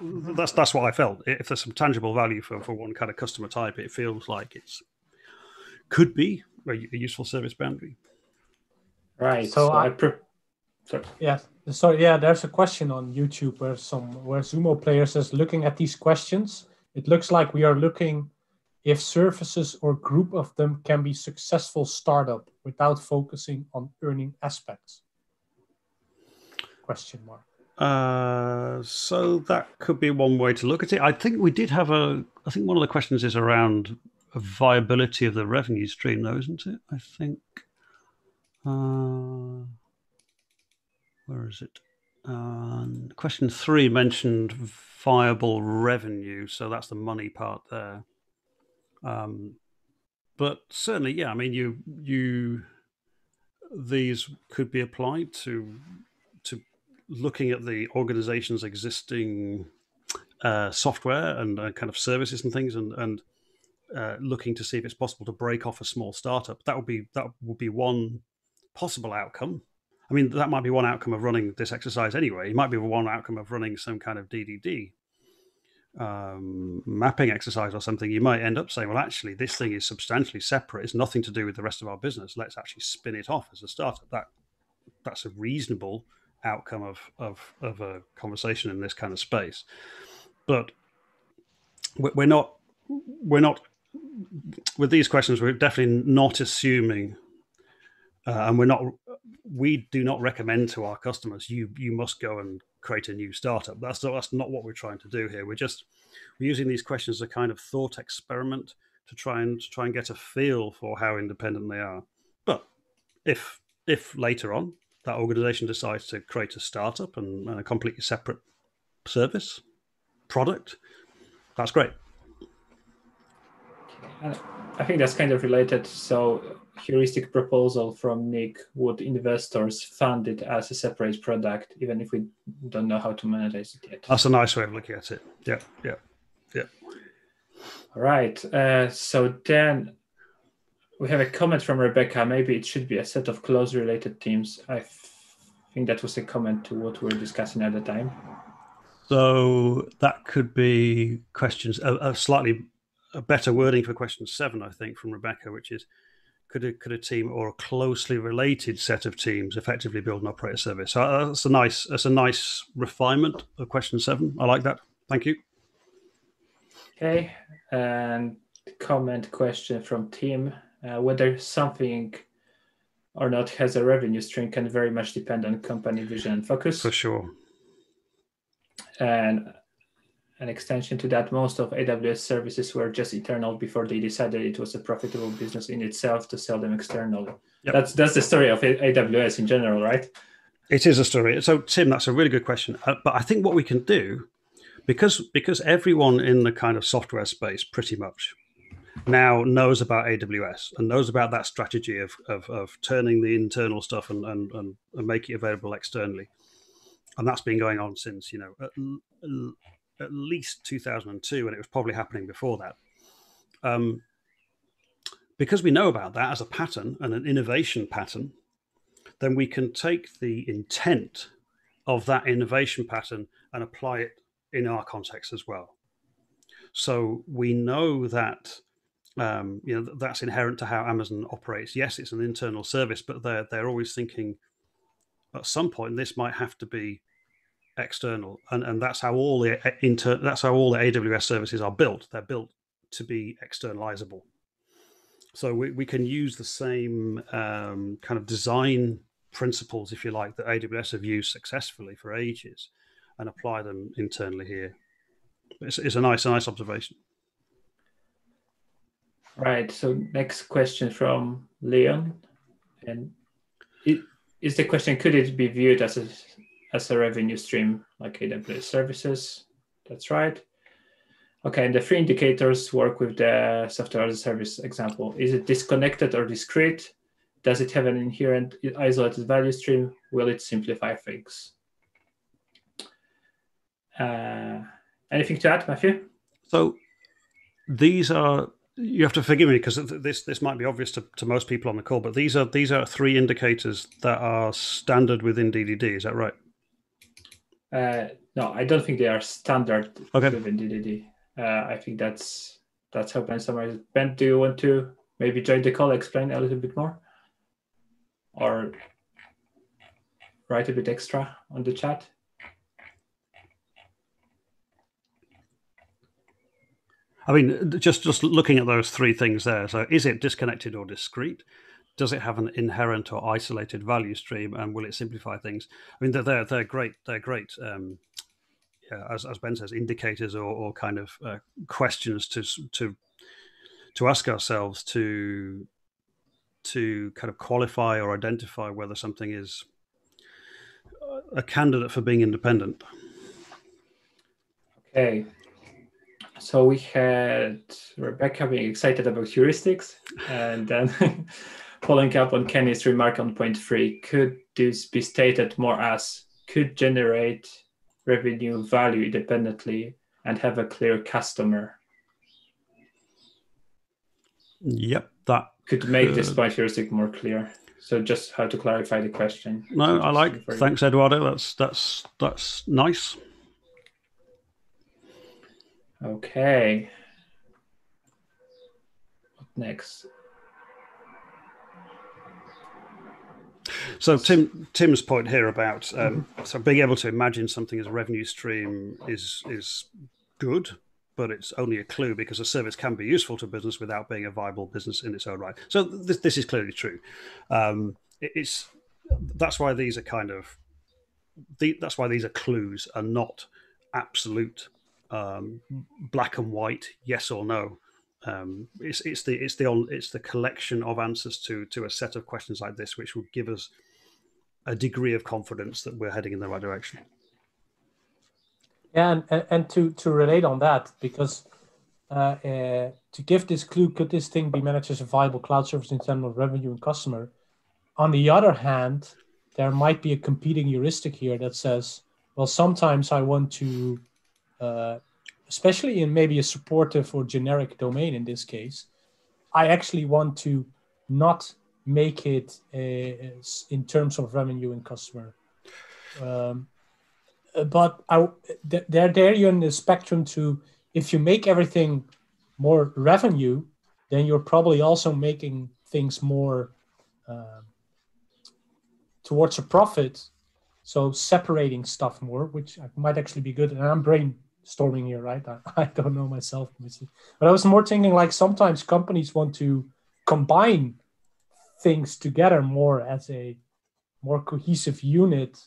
that's that's what I felt. If there's some tangible value for, for one kind of customer type, it feels like it's could be a, a useful service boundary. Right. So, so I, I pre- sorry. Yeah. So yeah, there's a question on YouTube where some where Zumo player says looking at these questions, it looks like we are looking if services or group of them can be successful startup without focusing on earning aspects. Question mark. Uh, so that could be one way to look at it. I think we did have a. I think one of the questions is around viability of the revenue stream, though, isn't it? I think. Uh, where is it? Uh, question three mentioned viable revenue, so that's the money part there. Um, but certainly, yeah. I mean, you you these could be applied to looking at the organization's existing uh, software and uh, kind of services and things, and and uh, looking to see if it's possible to break off a small startup. That would be that would be one possible outcome. I mean, that might be one outcome of running this exercise anyway. It might be one outcome of running some kind of DDD um, mapping exercise or something. You might end up saying, well, actually, this thing is substantially separate. It's nothing to do with the rest of our business. Let's actually spin it off as a startup. That that's a reasonable outcome of, of, of a conversation in this kind of space. But we're not we're not with these questions. We're definitely not assuming, uh, and we're not we do not recommend to our customers you you must go and create a new startup. That's not, that's not what we're trying to do here. We're just we're using these questions as a kind of thought experiment to try and to try and get a feel for how independent they are. But if if later on that organization decides to create a startup and, and a completely separate service product, that's great. I think that's kind of related. So, heuristic proposal from Nick: Would investors fund it as a separate product, even if we don't know how to monetize it yet? That's a nice way of looking at it. Yeah, yeah, yeah. All right. Uh, so then we have a comment from Rebecca. Maybe it should be a set of close related teams. I think that was a comment to what we were discussing at the time. So that could be questions, a, a slightly a better wording for question seven, I think, from Rebecca, which is could a, could a team or a closely related set of teams effectively build and operate a service? So uh, that's a nice that's a nice refinement of question seven. I like that. Thank you. Okay, and comment question from Tim uh, whether something or not has a revenue stream can very much depend on company vision and focus. For sure. And an extension to that, most of AWS services were just internal before they decided it was a profitable business in itself to sell them externally. Yep. That's that's the story of AWS in general, right? It is a story. So, Tim, that's a really good question. Uh, but I think what we can do because because everyone in the kind of software space pretty much now knows about AWS and knows about that strategy of, of, of turning the internal stuff and, and, and, and making it available externally. And that's been going on since, you know, at, at least 2002, and it was probably happening before that. Um, because we know about that as a pattern and an innovation pattern, then we can take the intent of that innovation pattern and apply it in our context as well. So we know that um, you know that's inherent to how Amazon operates. Yes, it's an internal service, but they're they're always thinking at some point this might have to be external, and and that's how all the uh, inter that's how all the AWS services are built. They're built to be externalizable. So we, we can use the same um, kind of design principles, if you like, that AWS have used successfully for ages, and apply them internally here. It's, it's a nice, a nice observation. Right. So next question from Leon, and it, is the question: Could it be viewed as a as a revenue stream like AWS services? That's right. Okay, and the three indicators work with the software as a service example. Is it disconnected or discrete? Does it have an inherent isolated value stream? Will it simplify things? Uh, anything to add, Matthew? So these are you have to forgive me because this this might be obvious to, to most people on the call, but these are these are three indicators that are standard within DDD. Is that right? Uh, no, I don't think they are standard okay. within DDD. Uh, I think that's that's how Ben summarized. Ben, do you want to maybe join the call, explain a little bit more, or write a bit extra on the chat? I mean, just just looking at those three things there. So, is it disconnected or discrete? Does it have an inherent or isolated value stream, and will it simplify things? I mean, they're they're, they're great. They're great. Um, yeah, as, as Ben says, indicators or, or kind of uh, questions to to to ask ourselves to to kind of qualify or identify whether something is a candidate for being independent. Okay, so we had Rebecca being excited about heuristics, and then following up on Kenny's remark on point three, could this be stated more as could generate revenue value independently and have a clear customer? Yep, that could make this point heuristic more clear. So just how to clarify the question. No, I like. Thanks, Eduardo. That's that's that's nice. Okay. What next? So Tim Tim's point here about um, mm-hmm. so being able to imagine something as a revenue stream is is good, but it's only a clue because a service can be useful to a business without being a viable business in its own right. So this this is clearly true. Um, it, it's that's why these are kind of the, that's why these are clues and not absolute um, black and white, yes or no. Um, it's it's the it's the it's the collection of answers to to a set of questions like this, which will give us a degree of confidence that we're heading in the right direction. Yeah, and, and to to relate on that, because uh, uh, to give this clue, could this thing be managed as a viable cloud service in terms of revenue and customer? On the other hand, there might be a competing heuristic here that says, well, sometimes I want to uh, especially in maybe a supportive or generic domain in this case, I actually want to not make it uh, in terms of revenue and customer. Um, but I, there, there you're in the spectrum to if you make everything more revenue, then you're probably also making things more uh, towards a profit. So separating stuff more, which might actually be good. And I'm brain storming here, right? I, I don't know myself, but I was more thinking like sometimes companies want to combine things together more as a more cohesive unit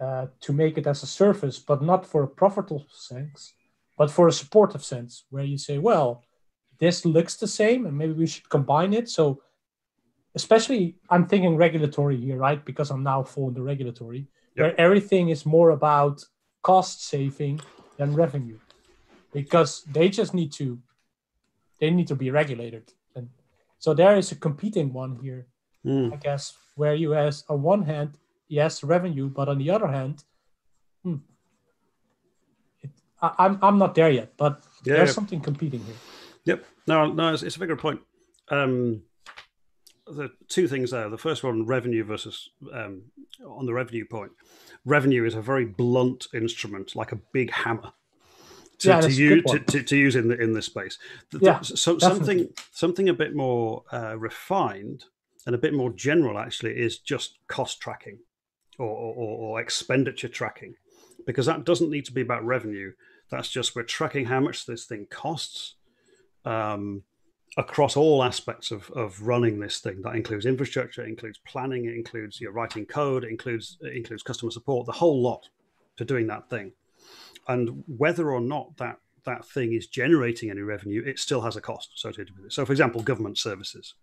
uh, to make it as a service, but not for a profitable sense, but for a supportive sense, where you say, well, this looks the same, and maybe we should combine it. So, especially, I'm thinking regulatory here, right? Because I'm now full in the regulatory, yep. where everything is more about cost saving than revenue. because they just need to they need to be regulated. And so there is a competing one here mm. i guess where you has on one hand yes revenue but on the other hand hmm, it, I, I'm, I'm not there yet but yeah, there's something competing here. Yep. No no it's, it's a bigger point. Um the two things there. The first one, revenue versus um, on the revenue point. Revenue is a very blunt instrument, like a big hammer. To, yeah, to, use, to, to, to, use in the, in this space, yeah, so something something a bit more uh, refined and a bit more general actually is just cost tracking or, or, or expenditure tracking, because that doesn't need to be about revenue. That's just we're tracking how much this thing costs, um, across all aspects of, of running this thing. That includes infrastructure, includes planning, it includes your writing code, it includes it includes customer support, the whole lot to doing that thing. And whether or not that that thing is generating any revenue, it still has a cost associated with it. So, for example, government services.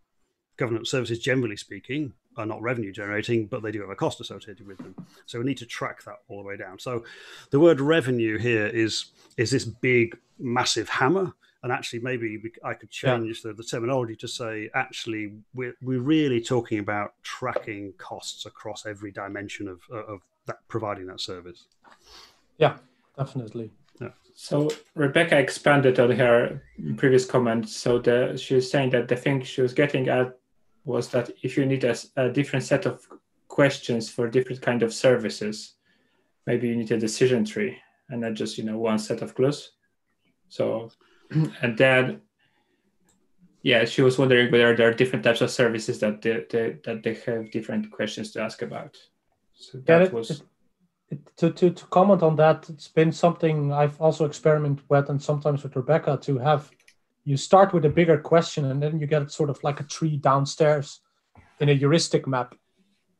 Government services, generally speaking, are not revenue generating, but they do have a cost associated with them. So we need to track that all the way down. So the word revenue here is is this big, massive hammer and actually maybe I could change yeah. the, the terminology to say actually we're, we're really talking about tracking costs across every dimension of, of that providing that service. Yeah, definitely. Yeah. So Rebecca expanded on her previous comment. So the, she was saying that the thing she was getting at was that if you need a, a different set of questions for different kind of services, maybe you need a decision tree and not just you know one set of clues. So and then yeah she was wondering whether there are different types of services that they, they that they have different questions to ask about. So that yeah, it, was it, to, to to comment on that it's been something i've also experimented with and sometimes with rebecca to have you start with a bigger question and then you get sort of like a tree downstairs in a heuristic map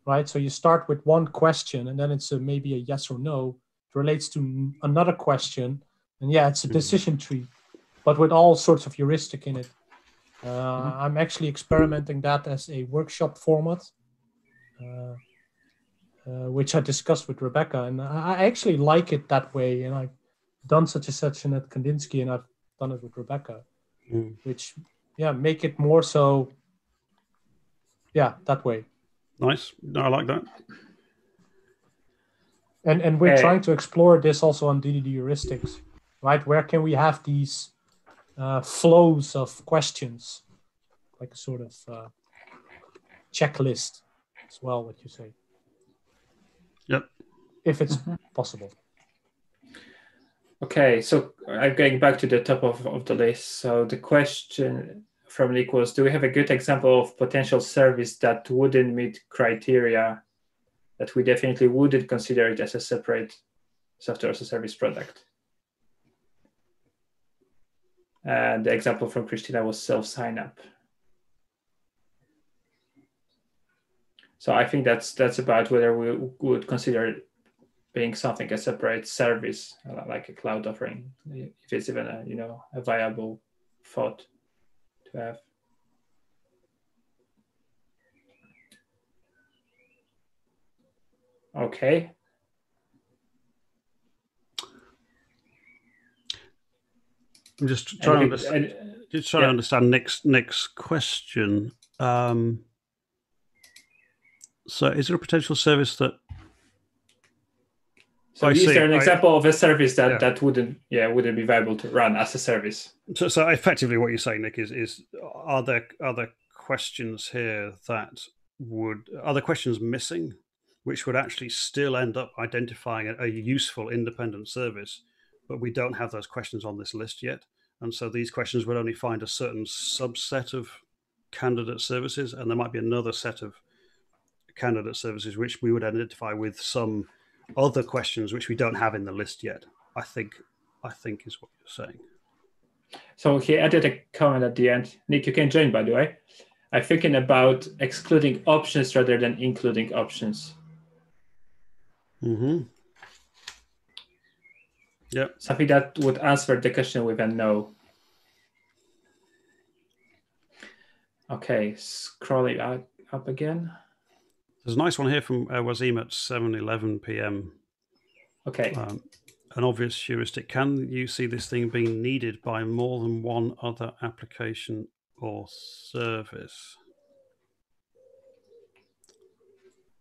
right? So you start with one question and then it's a, maybe a yes or no. It relates to another question and yeah it's a mm-hmm. decision tree but with all sorts of heuristic in it. Uh, mm-hmm. I'm actually experimenting that as a workshop format, uh, uh, which I discussed with Rebecca, and I actually like it that way. And I've done such a session at KanDDDinsky, and I've done it with Rebecca, mm. which yeah make it more so. Yeah, that way. Nice. I like that. And and we're hey. trying to explore this also on DDD heuristics, right? Where can we have these uh, flows of questions, like a sort of uh, checklist as well, what you say. Yep. If it's mm-hmm. possible. Okay, so I'm going back to the top of, of the list. So the question from Nick was, do we have a good example of potential service that wouldn't meet criteria that we definitely wouldn't consider it as a separate software as a service product? And the example from Christina was self sign up. So I think that's that's about whether we would consider being something a separate service, like a cloud offering, if it's even a you know a viable thought to have. Okay. I'm just trying, to, understand, just trying yeah. to understand Nick's Nick's question. Um, so, is there a potential service that? So, I is see, there an I, example of a service that, yeah. that wouldn't yeah wouldn't be viable to run as a service? So, so effectively, what you're saying, Nick, is is are there are there questions here that would are there questions missing, which would actually still end up identifying a, a useful independent service but we don't have those questions on this list yet. And so these questions would only find a certain subset of candidate services, and there might be another set of candidate services which we would identify with some other questions which we don't have in the list yet. I think I think is what you're saying. So he added a comment at the end. Nick, you can join by the way. I'm thinking about excluding options rather than including options. Mm-hmm. Yeah. Something that would answer the question with a no. Okay, scrolling up, up again. There's a nice one here from uh, Wasim at 7:11 p.m. Okay. Um, an obvious heuristic. Can you see this thing being needed by more than one other application or service?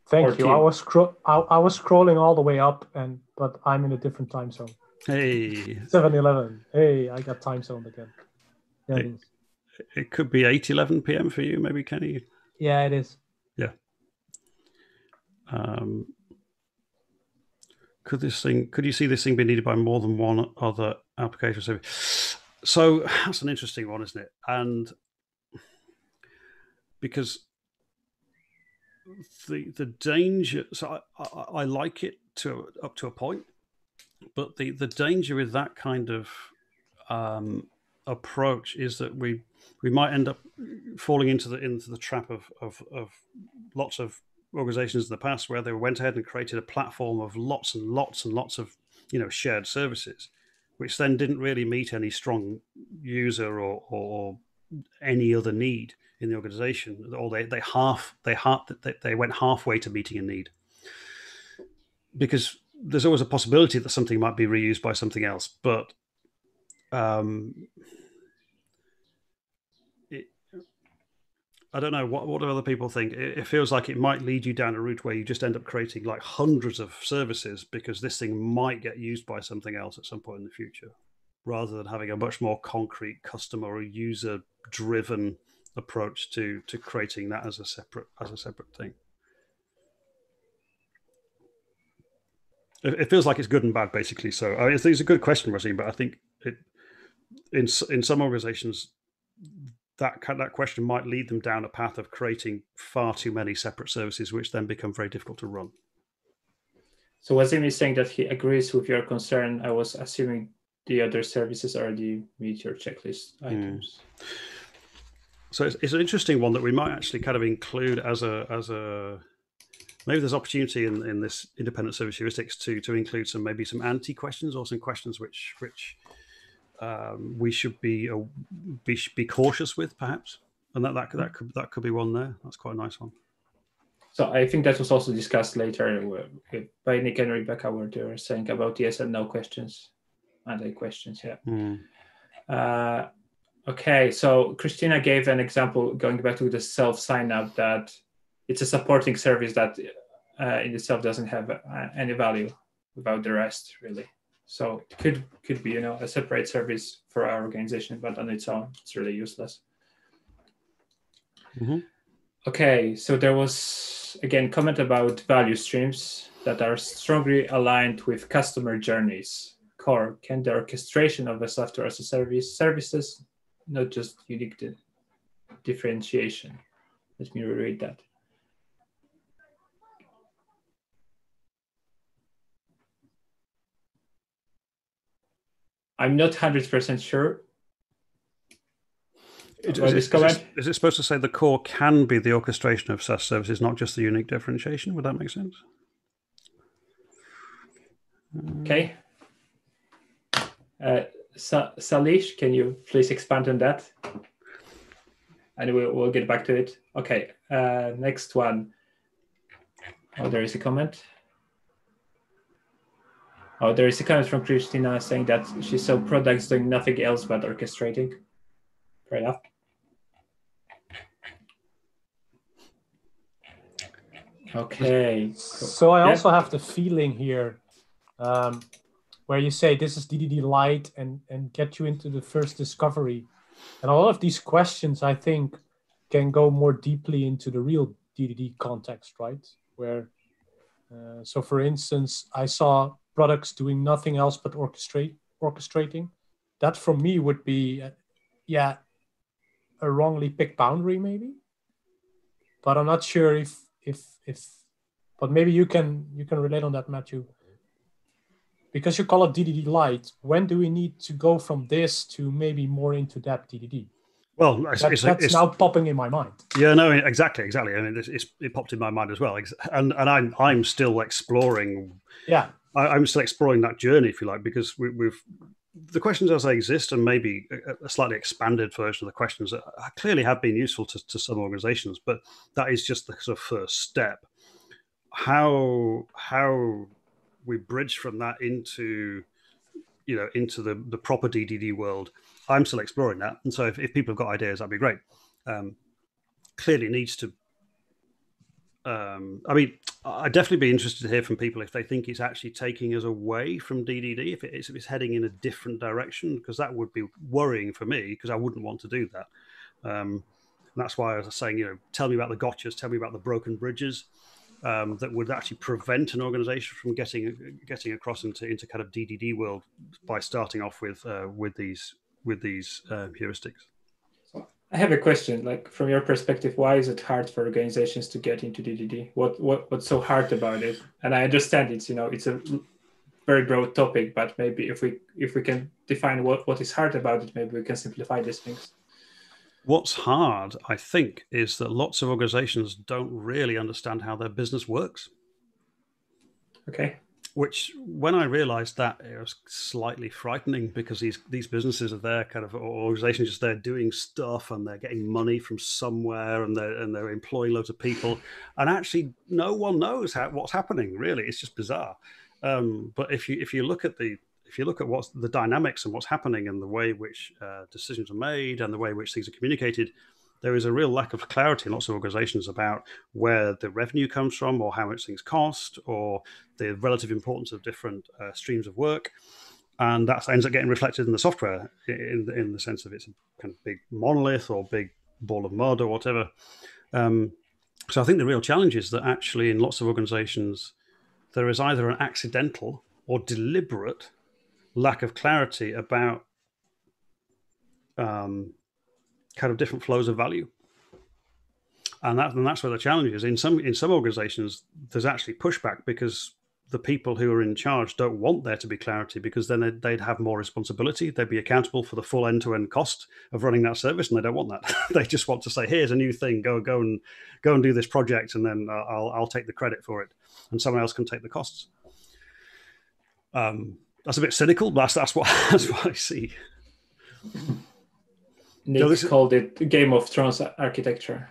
Thank you. I was scro- I, I, was scrolling all the way up, and but I'm in a different time zone. Hey. 7-Eleven. Hey, I got time zone again. Yeah, it, it, it could be 8 11 p.m. for you, maybe, Kenny. Yeah, it is. Yeah. Um, could this thing? Could you see this thing be needed by more than one other application service? So that's an interesting one, isn't it? And because the the danger. So I, I, I like it to up to a point, but the the danger with that kind of um, approach is that we we might end up falling into the into the trap of of, of lots of organizations in the past where they went ahead and created a platform of lots and lots and lots of you know shared services which then didn't really meet any strong user or, or any other need in the organization, or they they half they half they, they went halfway to meeting a need. Because there's always a possibility that something might be reused by something else, but um, it, I don't know what what do other people think. It, it feels like it might lead you down a route where you just end up creating like hundreds of services because this thing might get used by something else at some point in the future, rather than having a much more concrete customer or user driven approach to to creating that as a separate as a separate thing. It, feels like it's good and bad, basically. So I, think it's a good question, Rosine, but I think it in in some organizations that that question might lead them down a path of creating far too many separate services, which then become very difficult to run. So Wasim is saying that he agrees with your concern. I was assuming the other services already meet your checklist hmm. items. Mm. So it's, it's, an interesting one that we might actually kind of include as a as a maybe there's opportunity in, in this independent service heuristics to to include some maybe some anti questions or some questions which which um, we should be, uh, be be cautious with perhaps, and that that that could that could be one there. That's quite a nice one. So I think that was also discussed later by Nick and Rebecca, where they were saying about yes and no questions, anti questions. Yeah. Mm. Uh, Okay, so Christina gave an example going back to the self sign up that it's a supporting service that uh, in itself doesn't have uh, any value without the rest, really. So it could could be you know a separate service for our organization, but on its own, it's really useless. Mm-hmm. Okay, so there was again comment about value streams that are strongly aligned with customer journeys. Core can the orchestration of the software as a service services not just unique differentiation. Let me reread that. I'm not 100% sure. Is, is, it, is, it supposed to say the core can be the orchestration of SaaS services, not just the unique differentiation? Would that make sense? Okay. Uh, Sa- Salish, can you please expand on that? And we'll, we'll get back to it. Okay, uh, next one. Oh, there is a comment. Oh, there is a comment from Christina saying that she saw products doing nothing else but orchestrating. Fair enough. Okay. So I yeah. also have the feeling here um, where you say this is DDD Lite and and get you into the first discovery. And a lot of these questions, I think, can go more deeply into the real DDD context, right? Where, uh, so for instance, I saw products doing nothing else but orchestrate orchestrating. That for me would be, uh, yeah, a wrongly picked boundary maybe. But I'm not sure if if if, but maybe you can you can relate on that, Matthew because you call it DDD Lite, when do we need to go from this to maybe more into depth DDD? Well, that, it's, that's it's, now popping in my mind. Yeah, no, exactly, exactly. I mean, it's, it's, it popped in my mind as well, and and I'm I'm still exploring. Yeah, I, am still exploring that journey, if you like, because we, have the questions as they exist, and maybe a, slightly expanded version of the questions that clearly have been useful to, to some organisations, but that is just the sort of first step. How how we bridge from that into you know into the the proper DDD world. I'm still exploring that, and so if, if people have got ideas, that'd be great. Um, clearly needs to. Um, I mean, I'd definitely be interested to hear from people if they think it's actually taking us away from DDD, if it's, if it's heading in a different direction, because that would be worrying for me, because I wouldn't want to do that. Um, that's why I was saying, you know, tell me about the gotchas, tell me about the broken bridges um, that would actually prevent an organization from getting getting across into into kind of DDD world by starting off with uh, with these with these uh, heuristics. I have a question. Like from your perspective, why is it hard for organizations to get into DDD? What what what's so hard about it? And I understand it's you know it's a very broad topic, but maybe if we if we can define what what is hard about it, maybe we can simplify these things. What's hard, I think, is that lots of organizations don't really understand how their business works. Okay. Which, when I realized that, it was slightly frightening because these these businesses are there, kind of organizations just there doing stuff, and they're getting money from somewhere, and they're and they're employing loads of people, and actually no one knows how, what's happening. Really, it's just bizarre. Um, but if you if you look at the if you look at what's the dynamics and what's happening and the way which uh, decisions are made and the way which things are communicated, there is a real lack of clarity in lots of organizations about where the revenue comes from or how much things cost or the relative importance of different uh, streams of work. And that ends up getting reflected in the software in, in the sense of it's a kind of big monolith or big ball of mud or whatever. Um, so I think the real challenge is that actually in lots of organizations, there is either an accidental or deliberate lack of clarity about um, kind of different flows of value. And, that, and that's where the challenge is. In some in some organizations, there's actually pushback because the people who are in charge don't want there to be clarity because then they'd, they'd have more responsibility. They'd be accountable for the full end-to-end cost of running that service, and they don't want that. they just want to say, "Here's a new thing. Go, go and go and do this project, and then I'll I'll take the credit for it, and someone else can take the costs." Um, that's a bit cynical, but that's, that's what that's what I see. Nick no, called it Game of Thrones architecture.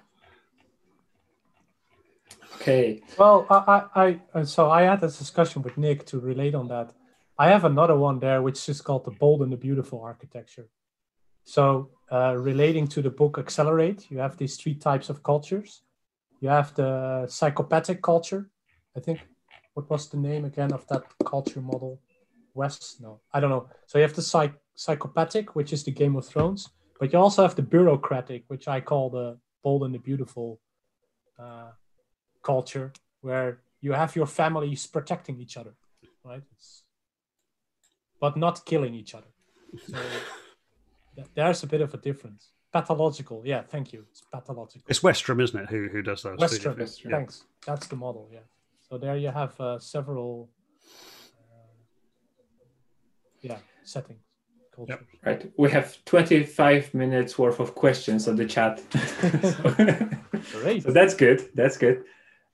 Okay. Well, I, I, so I had this discussion with Nick to relate on that. I have another one there, which is called the Bold and the Beautiful architecture. So, uh, relating to the book Accelerate, you have these three types of cultures. You have the psychopathic culture. I think, what was the name again of that culture model? West? No, I don't know. So you have the psych- psychopathic, which is the Game of Thrones, but you also have the bureaucratic, which I call the bold and the beautiful uh, culture, where you have your families protecting each other, right? It's, but not killing each other. So there's a bit of a difference. Pathological, yeah. Thank you. It's pathological. It's Westrum, isn't it? Who who does those? Westrum. Thanks. Yeah. That's the model. Yeah. So there you have uh, several yeah settings Yep. Right. We have 25 minutes worth of questions on the chat. so, Great. so that's good. That's good.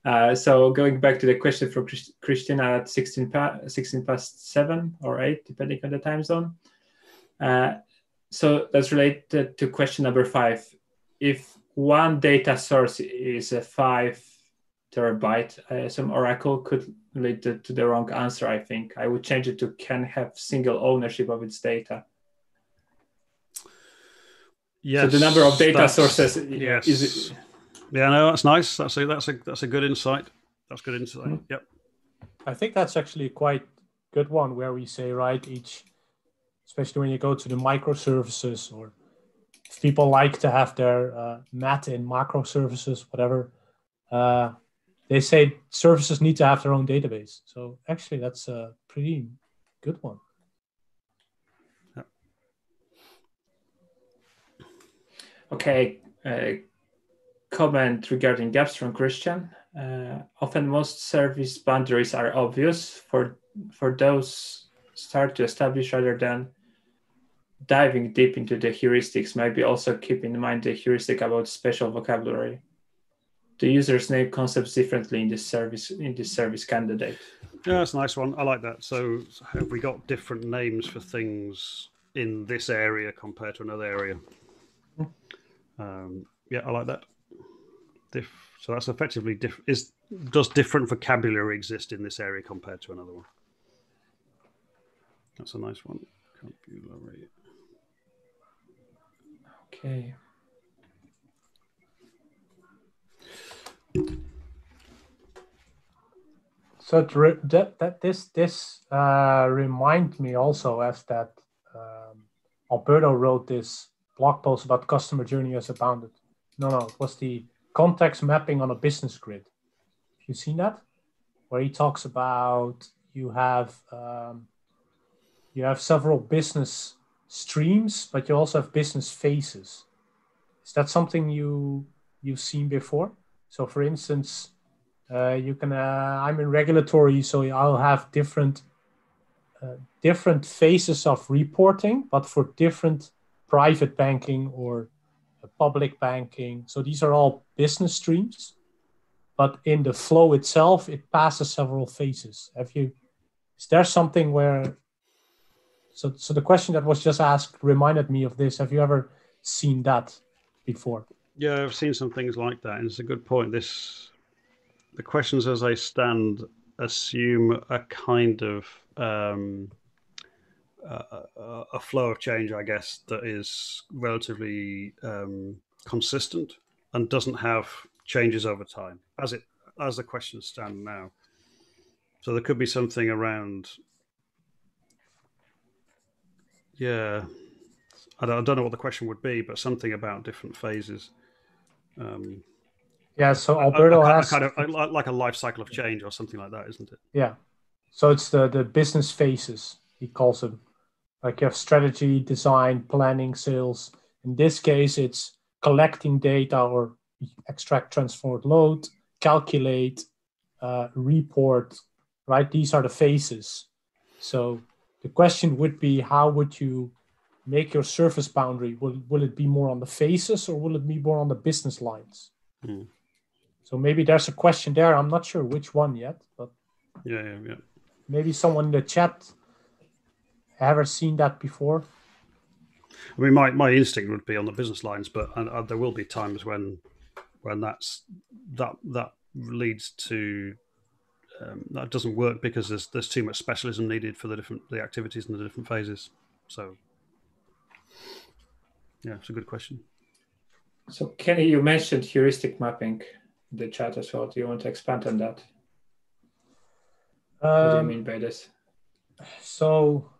Uh, so going back to the question from Christina at 16, pa 16 past 7 or 8, depending on the time zone. Uh, so that's related to question number five. If one data source is a 5 terabyte, I assume Oracle could related to the wrong answer, I think. I would change it to can have single ownership of its data. Yes, so the number of data sources yes. is it, yeah, no, that's nice. That's a that's a that's a good insight. That's good insight. Mm-hmm. Yep. I think that's actually quite good one where we say right each especially when you go to the microservices or if people like to have their uh, mat in macroservices, whatever. Uh, they say services need to have their own database. So actually, that's a pretty good one. Okay. Uh, comment regarding gaps from Christian. Uh, often most service boundaries are obvious for for those start to establish rather than diving deep into the heuristics. Maybe also keep in mind the heuristic about special vocabulary the users name concepts differently in this service in this service candidate. Yeah, that's a nice one. I like that. So have we got different names for things in this area compared to another area? Um, yeah, I like that. Dif- so that's effectively diff- is does different vocabulary exist in this area compared to another one? That's a nice one. Vocabulary. Okay. So that, that this this uh, remind me also as that um, Alberto wrote this blog post about customer journey as a bounded. No, no, it was the context mapping on a business grid. Have you seen that? Where he talks about you have um, you have several business streams, but you also have business phases. Is that something you you've seen before? So, for instance, uh, you can. Uh, I'm in regulatory, so I'll have different uh, different phases of reporting, but for different private banking or public banking. So these are all business streams, but in the flow itself, it passes several phases. Have you? Is there something where? So, so the question that was just asked reminded me of this. Have you ever seen that before? Yeah, I've seen some things like that, and it's a good point. This the questions as they stand assume a kind of um, a, a, flow of change, I guess, that is relatively um, consistent and doesn't have changes over time, as it as the questions stand now. So there could be something around, yeah, I don't, I don't know what the question would be, but something about different phases. Um, yeah, so Alberto a, a, has kind of like a life cycle of change or something like that, isn't it? Yeah. So it's the the business phases he calls them. Like you have strategy, design, planning, sales. In this case, it's collecting data or extract, transform, load, calculate, uh, report. Right? These are the phases. So the question would be, how would you make your service boundary? Will will it be more on the faces or will it be more on the business lines? Mm. So maybe there's a question there. I'm not sure which one yet, but yeah, yeah, yeah. Maybe someone in the chat ever seen that before. I mean, my, my instinct would be on the business lines, but uh, there will be times when when that's that that leads to um, that doesn't work because there's there's too much specialism needed for the different the activities and the different phases. So, yeah, it's a good question. So, Kenny, you mentioned heuristic mapping in the chat as well. Do you want to expand on that? Um, what do you um, mean by this? So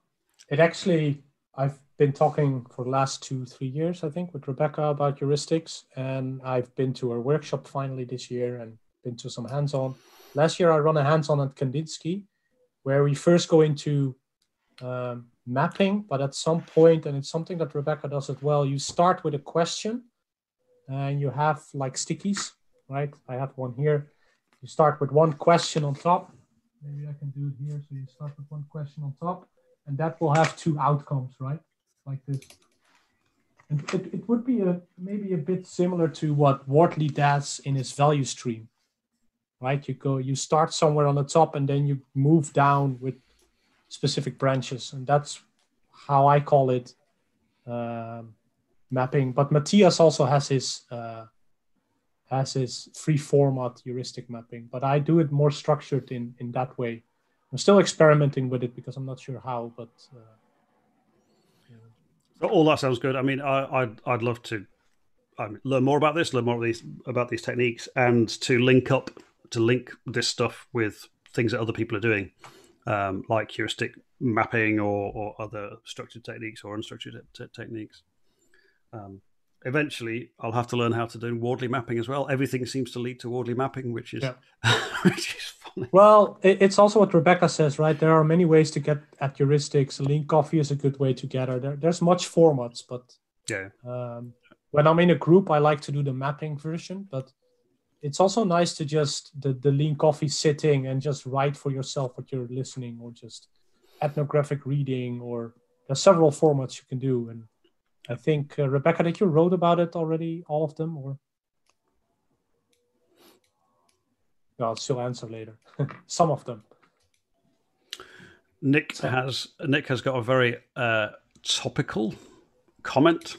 it actually, I've been talking for the last two, three years, I think, with Rebecca about heuristics. And I've been to a workshop finally this year and been to some hands-on. Last year I run a hands-on at KanDDDinsky, where we first go into um, mapping, but at some point, and it's something that Rebecca does as well, you start with a question and you have like stickies right? I have one here. You start with one question on top. Maybe I can do it here. So you start with one question on top, and that will have two outcomes, right? Like this. And it, it would be a maybe a bit similar to what Wardley does in his value stream, right? You go, you start somewhere on the top, and then you move down with specific branches, and that's how I call it um, mapping. But Matthias also has his uh, has his free format heuristic mapping, but I do it more structured in, in that way. I'm still experimenting with it because I'm not sure how, but. Uh. All that sounds good. I mean, I, I'd, I'd love to um, learn more about this, learn more about these, about these techniques, and to link up, to link this stuff with things that other people are doing, um, like heuristic mapping or, or other structured techniques or unstructured te- techniques. Um, eventually I'll have to learn how to do Wardley mapping as well. Everything seems to lead to Wardley mapping, which is yeah. which is funny. Well, it's also what Rebecca says, right? There are many ways to get at heuristics. Lean coffee is a good way to get There, there's much formats, but yeah. Um, when I'm in a group, I like to do the mapping version, but it's also nice to just the, the lean coffee sitting and just write for yourself what you're listening or just ethnographic reading or there's several formats you can do and I think uh, Rebecca, did you wrote about it already, all of them, or? No, I'll still answer later. Some of them. Nick so. has Nick has got a very uh, topical comment,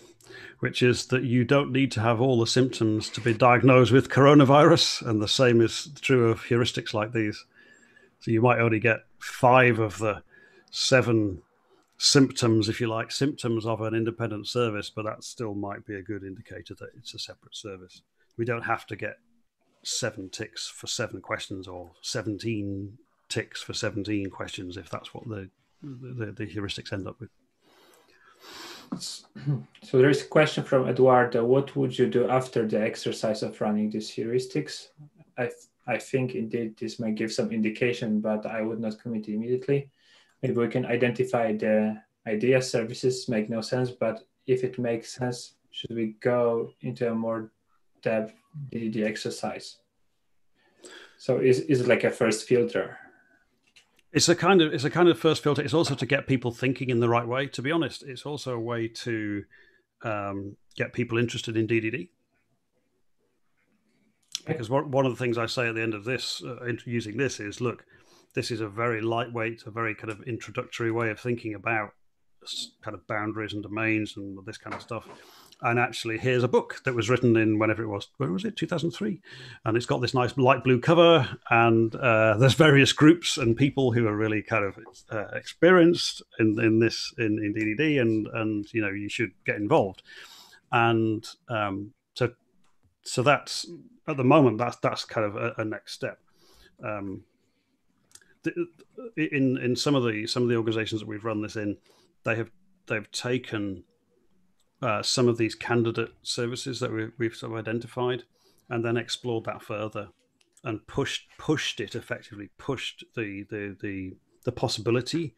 which is that you don't need to have all the symptoms to be diagnosed with coronavirus, and the same is true of heuristics like these. So you might only get five of the seven symptoms, if you like, symptoms of an independent service, but that still might be a good indicator that it's a separate service. We don't have to get seven ticks for seven questions or 17 ticks for 17 questions if that's what the, the, the heuristics end up with. So there is a question from Eduardo. What would you do after the exercise of running these heuristics? I, I think indeed this might give some indication, but I would not commit immediately. Maybe we can identify the idea services make no sense, but if it makes sense, should we go into a more depth DDD exercise? So is, is it like a first filter? It's a kind of it's a kind of first filter. It's also to get people thinking in the right way. To be honest, it's also a way to um, get people interested in DDD. Because one of the things I say at the end of this, uh, using this, is look, this is a very lightweight, a very kind of introductory way of thinking about kind of boundaries and domains and this kind of stuff. And actually, here's a book that was written in whenever it was. Where was it? 2003. And it's got this nice light blue cover. And uh, there's various groups and people who are really kind of uh, experienced in, in this in, in DDD, and and you know you should get involved. And um, so so that's at the moment that's that's kind of a, a next step. Um, in in some of the some of the organizations that we've run this in, they have they've taken uh, some of these candidate services that we, we've sort of identified, and then explored that further, and pushed pushed it effectively, pushed the the the the possibility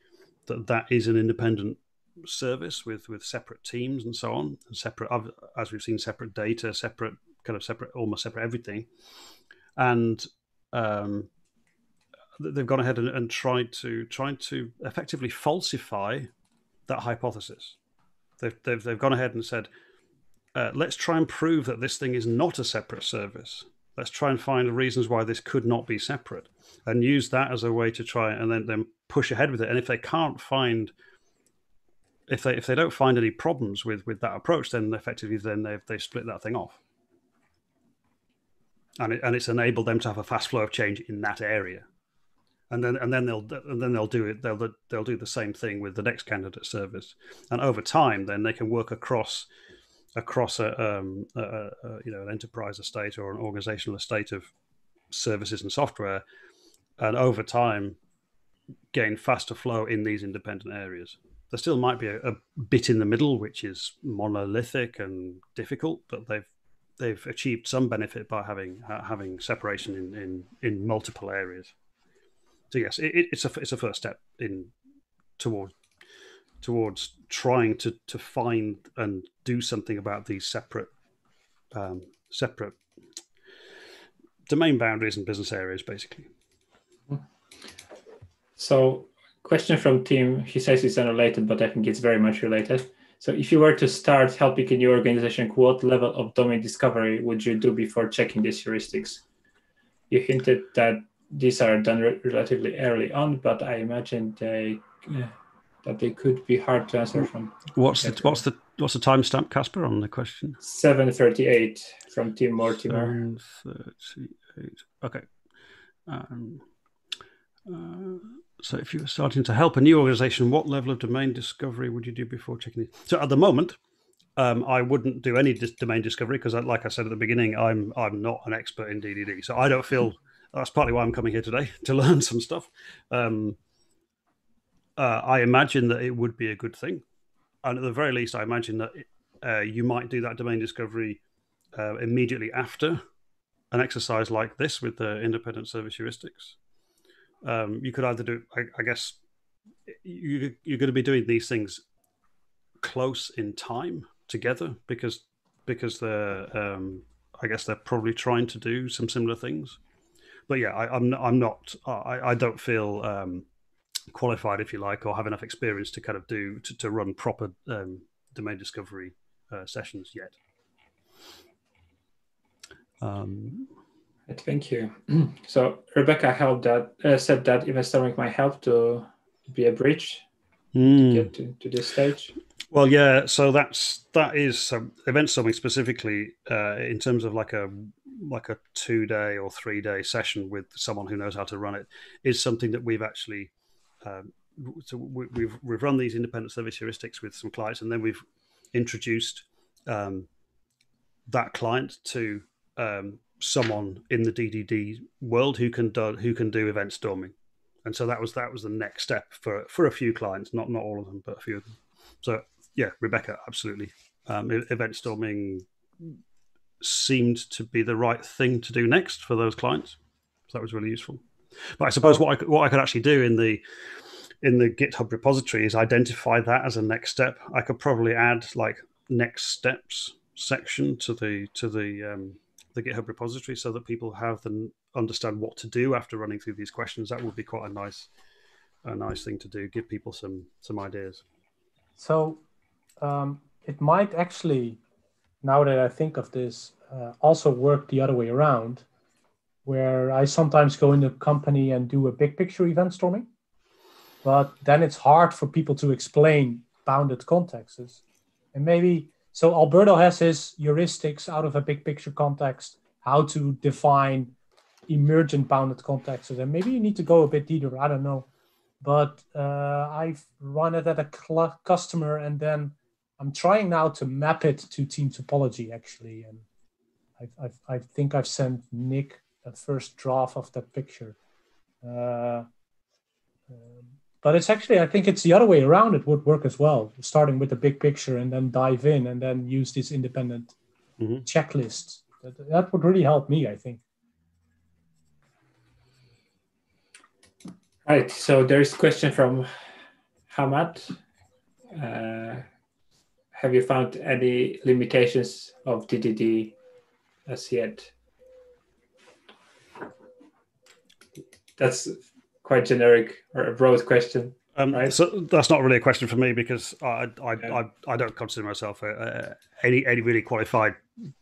that that is an independent service with with separate teams and so on, and separate as we've seen, separate data, separate kind of separate, almost separate everything, and um, they've gone ahead and, and tried to tried to effectively falsify that hypothesis. They've, they've, they've gone ahead and said, uh, let's try and prove that this thing is not a separate service. Let's try and find the reasons why this could not be separate and use that as a way to try and then, then push ahead with it. And if they can't find, if they, if they don't find any problems with, with that approach, then effectively then they've, they split that thing off. And, it, and it's enabled them to have a fast flow of change in that area and then and then they'll and then they'll do it they'll they'll do the same thing with the next candidate service. And over time then they can work across across a, um, a, a, you know an enterprise estate or an organizational estate of services and software and over time gain faster flow in these independent areas. There still might be a, a bit in the middle which is monolithic and difficult but they've they've achieved some benefit by having having separation in, in in multiple areas so yes, it, it's a it's a first step in toward towards trying to to find and do something about these separate um, separate domain boundaries and business areas, basically. So, question from Tim. He says it's unrelated, but I think it's very much related. So, if you were to start helping a new organization, what level of domain discovery would you do before checking these heuristics? You hinted that these are done re relatively early on, but I imagine they uh, that they could be hard to answer from. What's the what's the what's the timestamp, Casper, on the question? Seven thirty-eight from Tim Mortimer. Thirty-eight. Okay. Um, uh, so, if you were starting to help a new organization, what level of domain discovery would you do before checking it? So, at the moment, um, I wouldn't do any domain discovery because, like I said at the beginning, I'm I'm not an expert in DDD, so I don't feel that's partly why I'm coming here today to learn some stuff. Um, uh, I imagine that it would be a good thing, and at the very least, I imagine that uh, you might do that domain discovery uh, immediately after an exercise like this with the independent service heuristics. Um, you could either do, I, I guess, you, you're going to be doing these things close in time together because because they're um, I guess they're probably trying to do some similar things but yeah, I, am I'm, I'm not. I, I don't feel um, qualified, if you like, or have enough experience to kind of do to, to run proper um, domain discovery uh, sessions yet. Um, Thank you. So Rebecca helped that uh, said that event storming might help to be a bridge mm. to get to, to this stage. Well, yeah. So that's that is event something specifically uh, in terms of like a like a two day or three day session with someone who knows how to run it is something that we've actually um, so we, we've we've run these independent service heuristics with some clients, and then we've introduced um, that client to um, someone in the DDD world who can do who can do event storming, and so that was that was the next step for for a few clients, not not all of them, but a few of them. So yeah, Rebecca, absolutely. Um, event storming seemed to be the right thing to do next for those clients. So that was really useful. But I suppose what I what I could actually do in the in the GitHub repository is identify that as a next step. I could probably add like next steps section to the to the um, the GitHub repository so that people have the understand what to do after running through these questions. That would be quite a nice a nice thing to do. Give people some some ideas. So um, it might actually, now that I think of this, uh, also work the other way around, where I sometimes go into a company and do a big picture event storming, but then it's hard for people to explain bounded contexts. And maybe so Alberto has his heuristics out of a big picture context, how to define emergent bounded contexts. And maybe you need to go a bit deeper. I don't know. But uh, I've run it at a cl- customer and then I'm trying now to map it to team topology actually. And i I've, i think I've sent Nick a first draft of that picture. Uh, um, but it's actually i think it's the other way around it would work as well starting with the big picture and then dive in and then use this independent mm-hmm. checklist that, that would really help me i think right so there's a question from hamad uh, have you found any limitations of ddd as yet that's quite generic or a broad question. Um, right? So that's not really a question for me because I I, yeah. I, I, don't consider myself uh, any any really qualified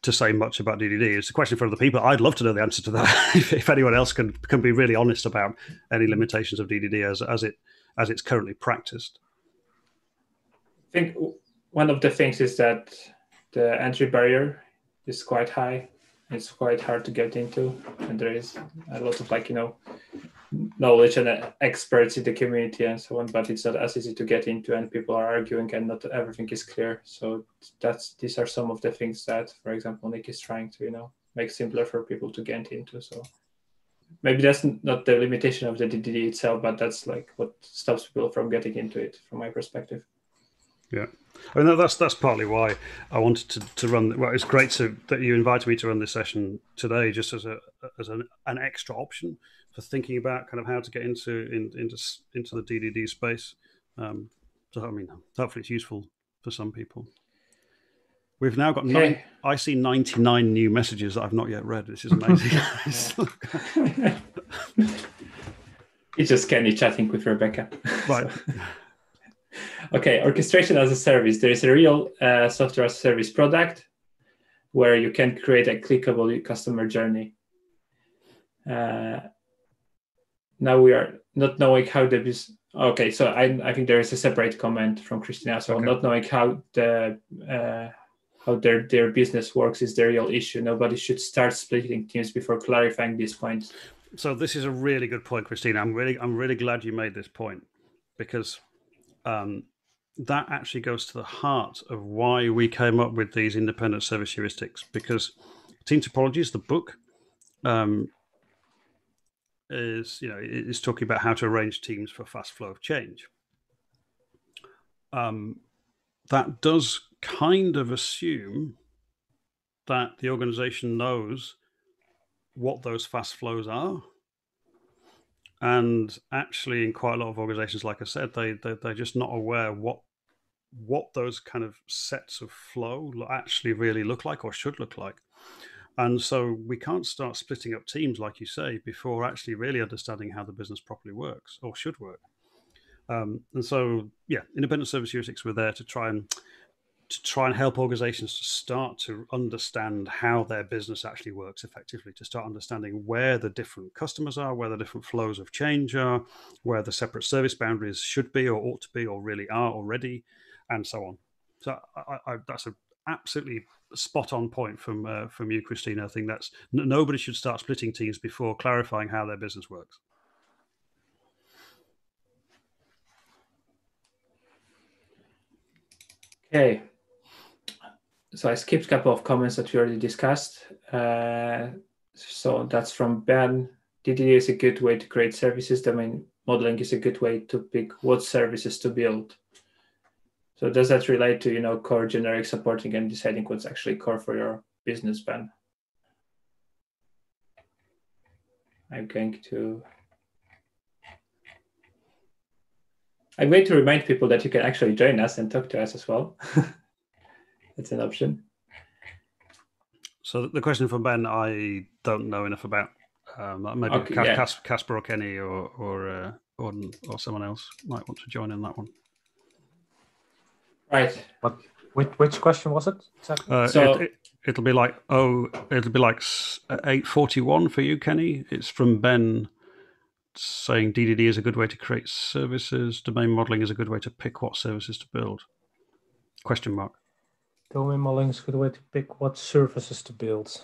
to say much about DDD. It's a question for other people. I'd love to know the answer to that. if, if, anyone else can can be really honest about any limitations of DDD as as it as it's currently practiced. I think one of the things is that the entry barrier is quite high. It's quite hard to get into, and there is a lot of like you know knowledge and uh, experts in the community and so on but it's not as easy to get into and people are arguing and not everything is clear. So that's these are some of the things that for example nick is trying to you know make simpler for people to get into so. Maybe that's not the limitation of the ddd itself but that's like what stops people from getting into it from my perspective yeah I mean that's that's partly why I wanted to, to run. Well, it's great to, that you invited me to run this session today, just as a as an, an extra option for thinking about kind of how to get into in, into into the DDD space. Um, so I mean, hopefully it's useful for some people. We've now got nine. I see ninety nine new messages that I've not yet read. This is amazing. it's just Kenny chatting with Rebecca. Right. okay, orchestration as a service. There is a real uh, software as a service product where you can create a clickable customer journey. Uh, now we are not knowing how the business. Okay, so I, I think there is a separate comment from Christina. So okay. not knowing how the uh, how their their business works is the real issue. Nobody should start splitting teams before clarifying these points. So this is a really good point, Christina. I'm really I'm really glad you made this point because um, that actually goes to the heart of why we came up with these independent service heuristics. Because Team Topology is the book. Um, is you know is talking about how to arrange teams for fast flow of change. Um, that does kind of assume that the organization knows what those fast flows are. And actually, in quite a lot of organizations, like I said, they, they they're just not aware what what those kind of sets of flow actually really look like or should look like. And so we can't start splitting up teams, like you say, before actually really understanding how the business properly works or should work. Um, and so, yeah, independent service heuristics were there to try and to try and help organizations to start to understand how their business actually works effectively, to start understanding where the different customers are, where the different flows of change are, where the separate service boundaries should be or ought to be or really are already, and so on. So I, I, that's an absolutely spot on point from uh, from you, Christina. I think that's n- nobody should start splitting teams before clarifying how their business works. Okay, so I skipped a couple of comments that we already discussed. Uh, so that's from Ben. DDD is a good way to create services. Domain modeling is a good way to pick what services to build. So does that relate to you know core generic supporting and deciding what's actually core for your business, Ben? I'm going to. I'm going to remind people that you can actually join us and talk to us as well. It's an option. So the question from Ben, I don't know enough about. Um, maybe okay, Cas- yeah. Casper or Kenny or or, uh, or or someone else might want to join in that one. Right. But Which, which question was it exactly? Uh, so it, it, will be like oh, it'll be like eight forty one for you, Kenny. It's from Ben saying DDD is a good way to create services. Domain modeling is a good way to pick what services to build. Question mark. Domain modeling is a good way to pick what services to build.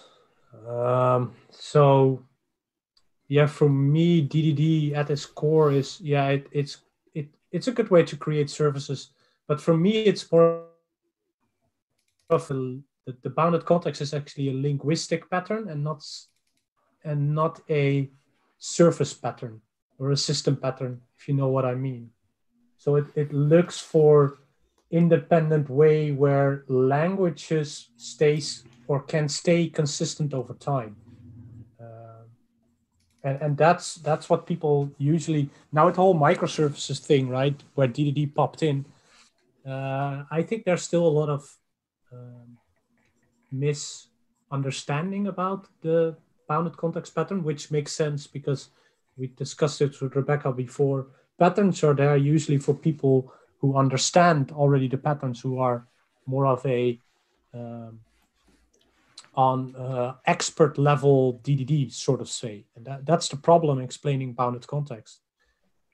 Um, so yeah, for me, DDD at its core is yeah, it, it's it it's a good way to create services, but for me, it's more of a, the, the bounded context is actually a linguistic pattern and not and not a surface pattern or a system pattern, if you know what I mean. So it, it looks for independent way where languages stays or can stay consistent over time. Uh, and, and that's that's what people usually now with the whole microservices thing, right, where DDD popped in. Uh, I think there's still a lot of um, misunderstanding about the bounded context pattern, which makes sense because we discussed it with Rebecca before. Patterns are there usually for people who understand already the patterns, who are more of a um, on uh, expert level DDD, sort of say. And that, that's the problem explaining bounded context.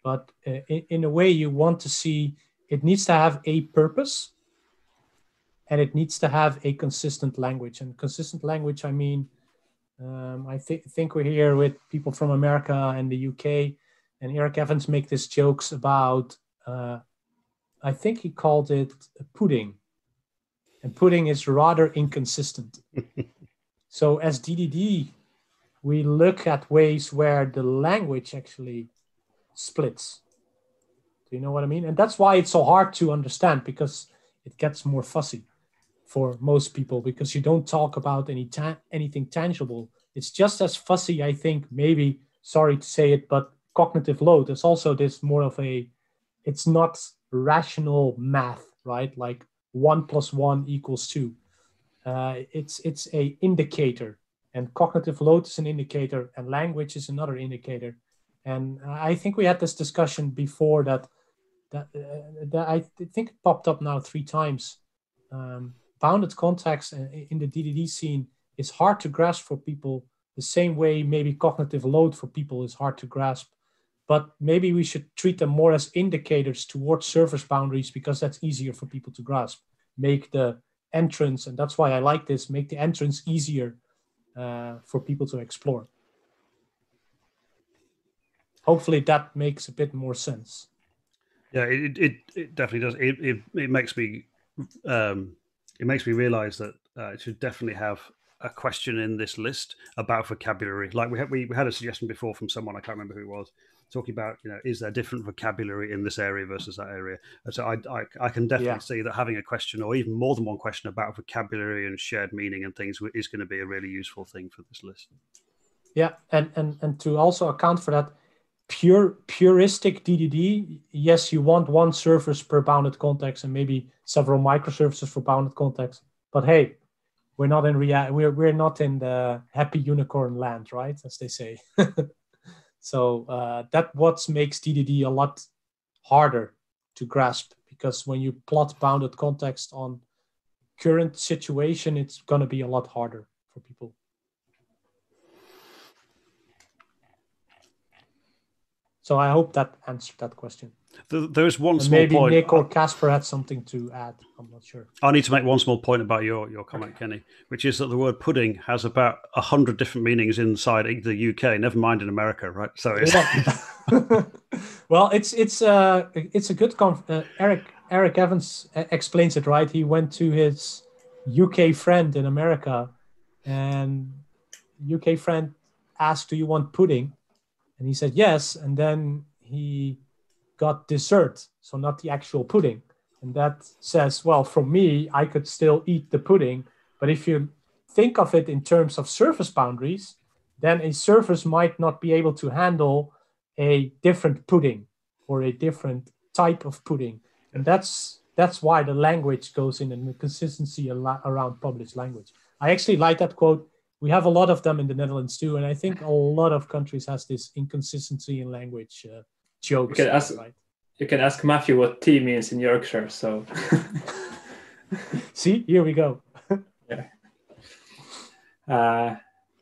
But uh, in, in a way, you want to see it needs to have a purpose and it needs to have a consistent language. And consistent language, I mean, um, I th- think we're here with people from America and the UK, and Eric Evans make these jokes about uh, I think he called it pudding. And pudding is rather inconsistent. so as DDD, we look at ways where the language actually splits. Do you know what I mean? And that's why it's so hard to understand because it gets more fussy for most people because you don't talk about any ta- anything tangible. It's just as fussy, I think, maybe, sorry to say it, but cognitive load is also this more of a, it's not rational math, right? Like one plus one equals two. Uh, it's it's a indicator, and cognitive load is an indicator, and language is another indicator. And I think we had this discussion before that that, uh, that I think it popped up now three times. Um, bounded context in the DDD scene is hard to grasp for people the same way maybe cognitive load for people is hard to grasp but maybe we should treat them more as indicators towards service boundaries because that's easier for people to grasp. Make the entrance, and that's why I like this, make the entrance easier uh, for people to explore. Hopefully that makes a bit more sense. Yeah, it, it, it definitely does. It, it, it makes me um, it makes me realize that uh, it should definitely have a question in this list about vocabulary. Like we had, we, we had a suggestion before from someone I can't remember who it was, talking about you know is there different vocabulary in this area versus that area? And so i i, I can definitely yeah. see that having a question or even more than one question about vocabulary and shared meaning and things is going to be a really useful thing for this list. Yeah and and and to also account for that pure puristic ddd yes you want one service per bounded context and maybe several microservices for bounded context but hey we're not in rea- we're, we're not in the happy unicorn land right as they say So uh, that what makes DDD a lot harder to grasp because when you plot bounded context on current situation, it's going to be a lot harder for people. So I hope that answered that question. There's one small maybe point. Nick or Casper had something to add. I'm not sure. I need to make one small point about your, your comment, Kenny, which is that the word pudding has about a hundred different meanings inside the UK. Never mind in America, right? So it's well, it's it's uh it's a good conf- uh, Eric Eric Evans explains it right. He went to his UK friend in America, and UK friend asked, "Do you want pudding?" And he said yes. And then he got dessert, so not the actual pudding. And that says, well, for me, I could still eat the pudding. But if you think of it in terms of service boundaries, then a surface might not be able to handle a different pudding or a different type of pudding. And that's that's why the language goes in and the consistency around published language. I actually like that quote. We have a lot of them in the Netherlands too, and I think a lot of countries has this inconsistency in language uh, jokes. You can ask, right? you can ask Matthew what tea means in Yorkshire. So, see, here we go. yeah. Uh,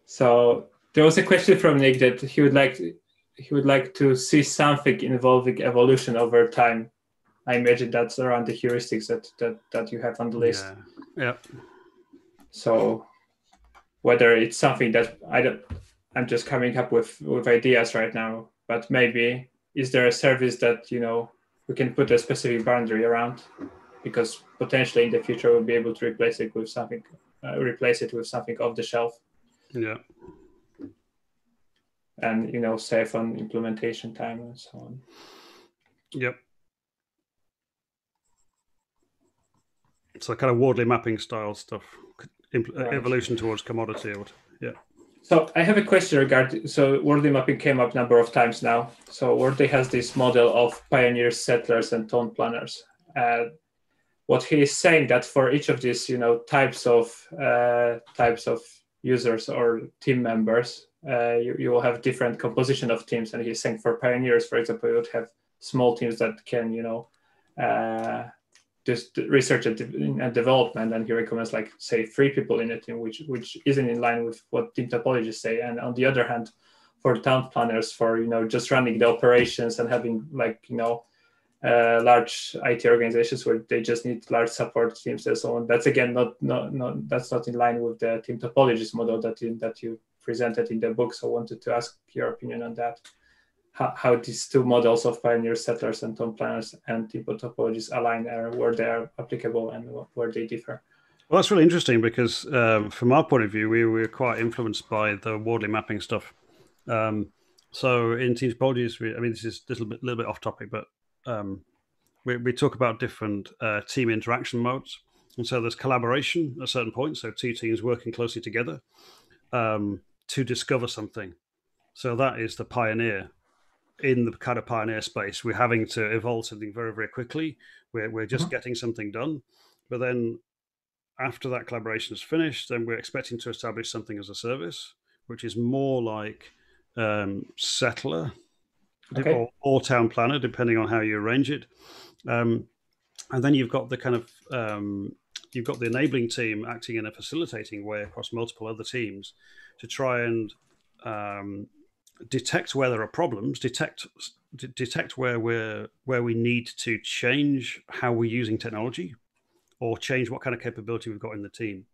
so there was a question from Nick that he would like to, he would like to see something involving evolution over time I imagine that's around the heuristics that that, that you have on the list. Yeah. yeah. So whether it's something that I don't I'm just coming up with with ideas right now, but maybe is there a service that you know we can put a specific boundary around because potentially in the future we'll be able to replace it with something uh, replace it with something off the shelf yeah and you know save on implementation time and so on yep So kind of Wardley mapping style stuff, right. evolution towards commodity. Or, yeah. So I have a question regarding. So Wardley mapping came up a number of times now. So Wardley has this model of pioneers, settlers, and town planners. Uh, what he is saying that for each of these, you know, types of uh, types of users or team members, uh, you, you will have different composition of teams. And he's saying for pioneers, for example, you would have small teams that can, you know, uh, just research and development and he recommends like say three people in a team which which isn't in line with what team topologists say and on the other hand for town planners for you know just running the operations and having like you know uh, large IT organizations where they just need large support teams and so on. That's again not not, not that's not in line with the team topologist model that you, that you presented in the book. So I wanted to ask your opinion on that how, how these two models of pioneer settlers and town planners and depot topologies align or where they are applicable and where they differ. Well, that's really interesting because um, from our point of view, we were quite influenced by the Wardley mapping stuff. Um, so in team topologies, we, I mean, this is a little bit, little bit off topic, but um, we, we talk about different uh, team interaction modes. And so there's collaboration at certain points. So two teams working closely together um, to discover something. So that is the pioneer in the kind of pioneer space, we're having to evolve something very, very quickly. We're, we're just mm-hmm. getting something done. But then after that collaboration is finished, then we're expecting to establish something as a service, which is more like um, settler okay. or, or, town planner, depending on how you arrange it. Um, and then you've got the kind of um, you've got the enabling team acting in a facilitating way across multiple other teams to try and um, detect where there are problems, detect detect where we're where we need to change how we're using technology, or change what kind of capability we've got in the team.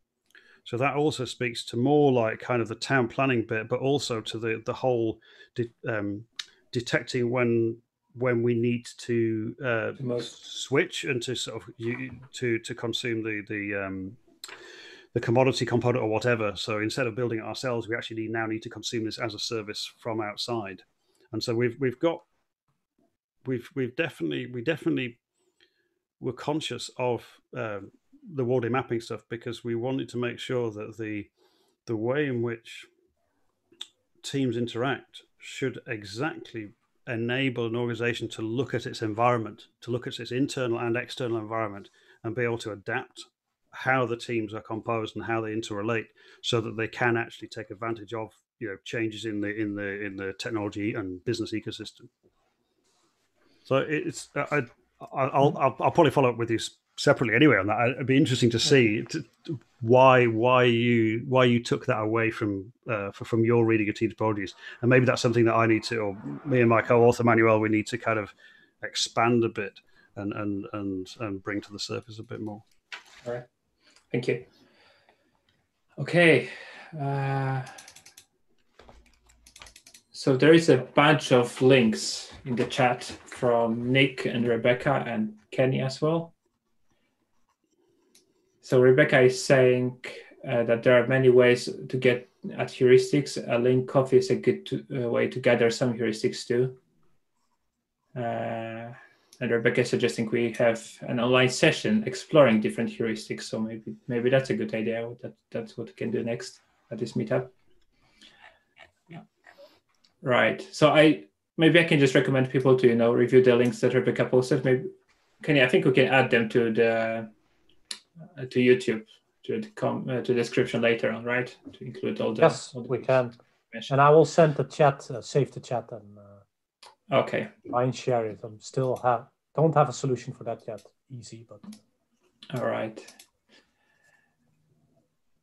So that also speaks to more like kind of the town planning bit, but also to the the whole de- um, detecting when when we need to uh, switch and to sort of you, to to consume the the um, the commodity component or whatever. So instead of building it ourselves, we actually now need to consume this as a service from outside. And so we've we've got we've we've definitely we definitely were conscious of um, the Wardley mapping stuff because we wanted to make sure that the the way in which teams interact should exactly enable an organization to look at its environment, to look at its internal and external environment, and be able to adapt how the teams are composed and how they interrelate, so that they can actually take advantage of you know changes in the in the in the technology and business ecosystem. So it's I, I'll, I'll, I'll probably follow up with you separately anyway on that. It'd be interesting to see to, why why you why you took that away from uh, from your reading of team topologies, and maybe that's something that I need to, or me and my co-author Manuel, we need to kind of expand a bit and and and and bring to the surface a bit more. All right. Thank you. Okay. Uh, so there is a bunch of links in the chat from Nick and Rebecca and Kenny as well. So Rebecca is saying uh, that there are many ways to get at heuristics. A Lean Coffee is a good to, uh, way to gather some heuristics too. And Rebecca is suggesting we have an online session exploring different heuristics. So maybe maybe that's a good idea. That that's what we can do next at this meetup. Right. So I maybe I can just recommend people to you know review the links that Rebecca posted. Maybe can you, I think we can add them to the uh, to YouTube to the com uh, to the description later on, right? To include all the yes, all the we can. And I will send the chat, uh, save the chat, and uh, okay. I and share it. I'm still have don't have a solution for that yet. Easy, but all right.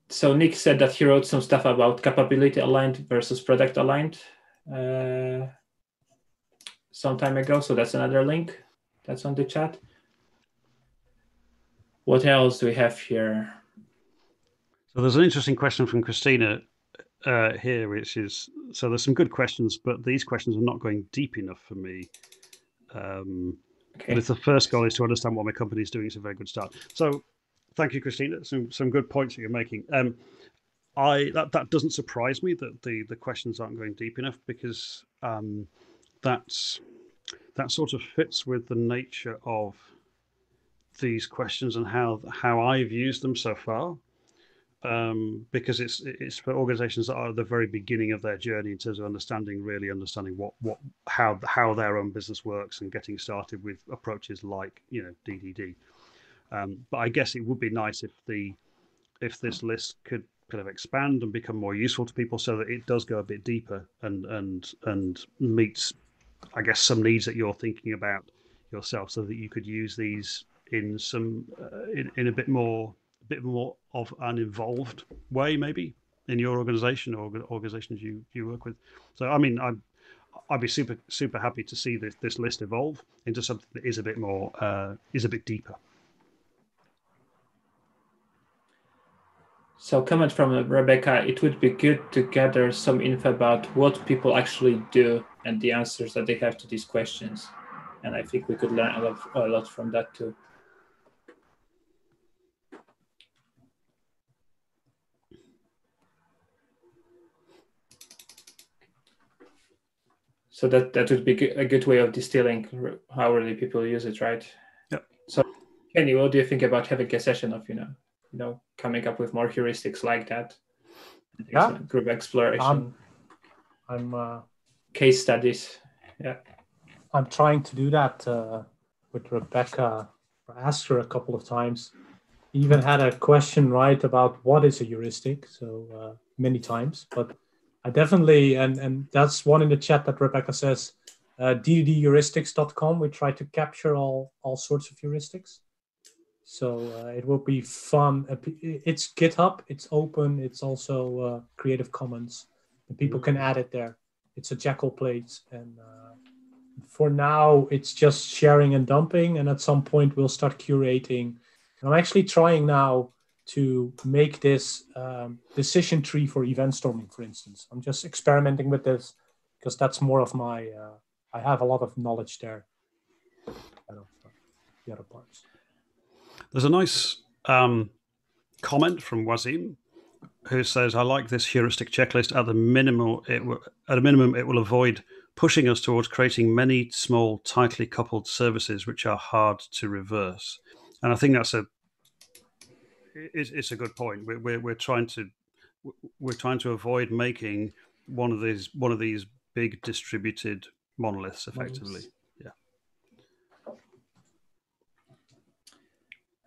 So Nick said that he wrote some stuff about capability aligned versus product aligned uh, some time ago. So that's another link that's on the chat. What else do we have here? So there's an interesting question from Christina uh, here, which is so there's some good questions, but these questions are not going deep enough for me. Um, okay. But if the first goal is to understand what my company is doing, it's a very good start. So thank you, Christina. Some some good points that you're making. Um, I that, that doesn't surprise me that the the questions aren't going deep enough because um, that's that sort of fits with the nature of these questions and how how I've used them so far. Um, because it's it's for organizations that are at the very beginning of their journey in terms of understanding really understanding what what how how their own business works and getting started with approaches like you know DDD. Um, but I guess it would be nice if the if this list could kind of expand and become more useful to people so that it does go a bit deeper and and and meets I guess some needs that you're thinking about yourself so that you could use these in some uh, in, in a bit more bit more of an involved way maybe in your organization or organizations you you work with. So i mean i'm i'd be super super happy to see this this list evolve into something that is a bit more uh, is a bit deeper. So comment from rebecca it would be good to gather some info about what people actually do and the answers that they have to these questions. And i think we could learn a lot, a lot from that too so that that would be a good way of distilling how really people use it right? Yeah so kenny what do you think about having a session of you know you know coming up with more heuristics like that? Yeah. group exploration. I'm, I'm uh, case studies. Yeah. I'm trying to do that uh, with rebecca i asked her a couple of times. Even had a question right about what is a heuristic so uh, many times but I definitely, and, and that's one in the chat that Rebecca says, uh, dddheuristics.com. We try to capture all, all sorts of heuristics. So uh, it will be fun. It's GitHub, it's open, it's also uh, Creative Commons, and people can add it there. It's a Jekyll plate. And uh, for now, it's just sharing and dumping. And at some point, we'll start curating. And I'm actually trying now to make this um, decision tree for event storming, for instance. I'm just experimenting with this because that's more of my, uh, I have a lot of knowledge there. the other parts. There's a nice um, comment from Wazim who says, "I like this heuristic checklist. At the minimal, it will, at a minimum, it will avoid pushing us towards creating many small, tightly coupled services which are hard to reverse." And I think that's a it's, it's a good point. We're, we're, we're trying to we're trying to avoid making one of these one of these big distributed monoliths effectively.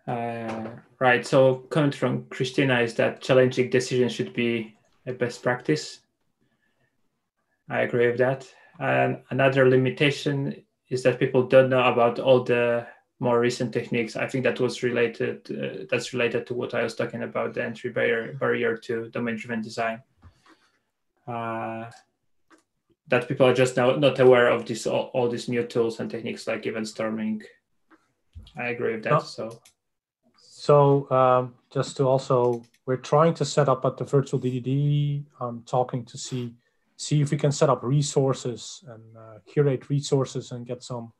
Yeah. Uh, right. So comment from Christina is that challenging decisions should be a best practice. I agree with that. And another limitation is that people don't know about all the more recent techniques. I think that was related. Uh, that's related to what I was talking about the entry barrier barrier to domain-driven design. Uh, that people are just now not aware of this all, all, these new tools and techniques like event storming. I agree with that. Oh. So, so um, just to also, we're trying to set up at the virtual DDD. I'm talking to see see if we can set up resources and uh, curate resources and get some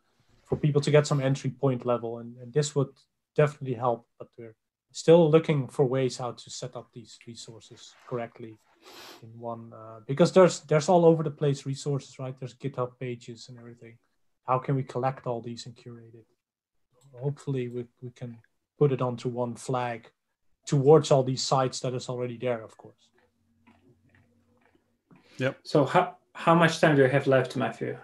for people to get some entry point level, and, and this would definitely help. But we're still looking for ways how to set up these resources correctly in one uh, because there's there's all over the place resources, right? There's GitHub pages and everything. How can we collect all these and curate it? Hopefully, we, we can put it onto one flag towards all these sites that is already there, of course. Yep. So how how much time do you have left, Matthew?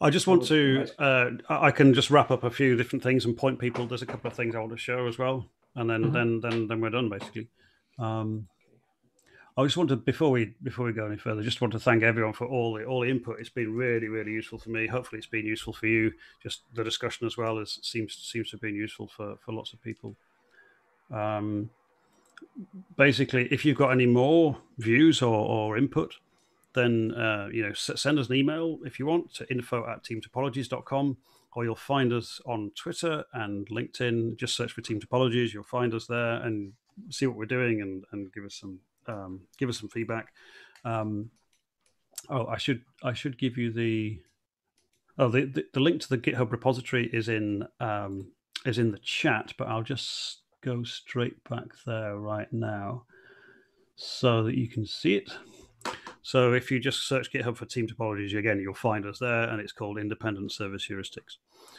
I just want to. Uh, I can just wrap up a few different things and point people. There's a couple of things I want to show as well, and then mm-hmm. then then then we're done basically. Um, I just wanted before we before we go any further, just want to thank everyone for all the all the input. It's been really really useful for me. Hopefully, it's been useful for you. Just the discussion as well as seems seems to have been useful for for lots of people. Um, basically, if you've got any more views or, or input, then uh, you know send us an email if you want to info at teamtopologies.com or you'll find us on Twitter and LinkedIn. Just search for Team Topologies. You'll find us there and see what we're doing and, and give us some um, give us some feedback. Um, oh, I should I should give you the oh the, the, the link to the GitHub repository is in um, is in the chat, but I'll just go straight back there right now so that you can see it. So if you just search GitHub for Team Topologies, again, you'll find us there, and it's called Independent Service Heuristics.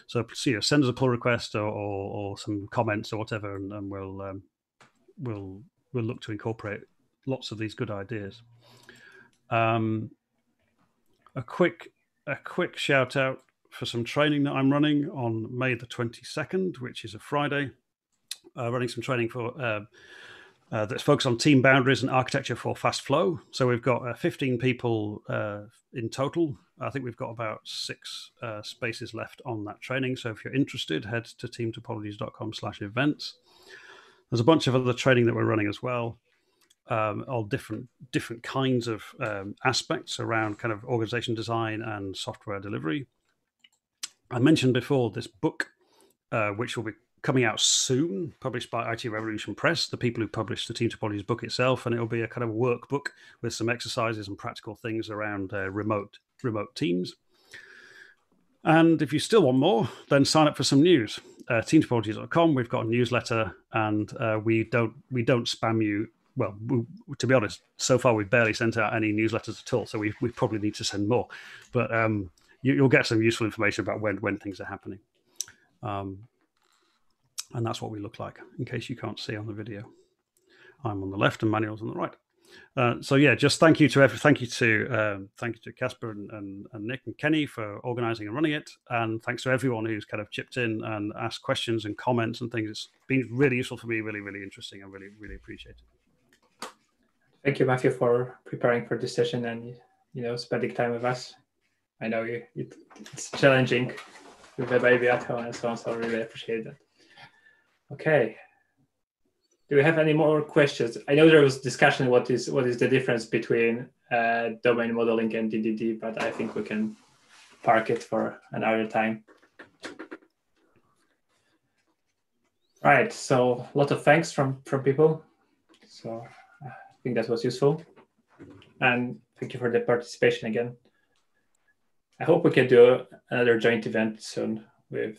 So you know, send us a pull request or, or, or some comments or whatever, and, and we'll um, we'll we'll look to incorporate lots of these good ideas. Um, a quick a quick shout out for some training that I'm running on May the 22nd, which is a Friday. Uh, running some training for uh, uh, that's focused on team boundaries and architecture for fast flow. So we've got uh, 15 people uh, in total. I think we've got about six uh, spaces left on that training. So if you're interested, head to teamtopologies.com slash events. There's a bunch of other training that we're running as well um, all different different kinds of um, aspects around kind of organization design and software delivery. I mentioned before this book, uh, which will be coming out soon, published by IT Revolution Press, the people who published the Team Topologies book itself, and it'll be a kind of workbook with some exercises and practical things around uh, remote remote teams. And if you still want more, then sign up for some news. Uh, teamtopologies.com. We've got a newsletter, and uh, we don't we don't spam you well, we, to be honest, so far we've barely sent out any newsletters at all. So we we probably need to send more. But um, you, will get some useful information about when when things are happening. Um, and that's what we look like. In case you can't see on the video, I'm on the left and Manuel's on the right. Uh, so yeah, just thank you to every, thank you to um, thank you to Casper and, and, and, Nick and Kenny for organising and running it, and thanks to everyone who's kind of chipped in and asked questions and comments and things. It's been really useful for me, really really interesting. I really really appreciate it. Thank you, Matthew, for preparing for this session and you know spending time with us. I know you it, it's challenging with a baby at home and so on, so I really appreciate that. Okay. Do we have any more questions? I know there was discussion what is what is the difference between uh, domain modeling and DDD, but I think we can park it for another time. Right. So a lot of thanks from from people. So I think that was useful. And thank you for the participation again. I hope we can do another joint event soon with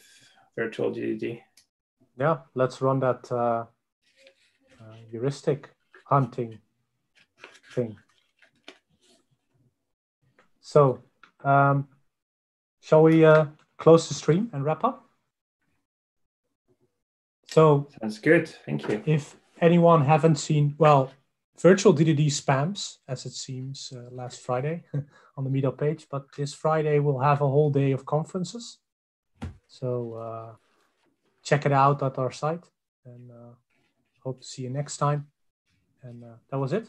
virtual DDD. Yeah, let's run that uh, uh, heuristic hunting thing. So, um, shall we uh, close the stream and wrap up? So sounds good. Thank you. If anyone haven't seen, well, virtual DDD spams, as it seems uh, last Friday on the meetup page. But this Friday we'll have a whole day of conferences. So uh, check it out at our site and uh, hope to see you next time. And uh, that was it.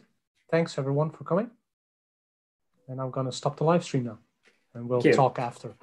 Thanks everyone for coming. And I'm going to stop the live stream now and we'll talk after.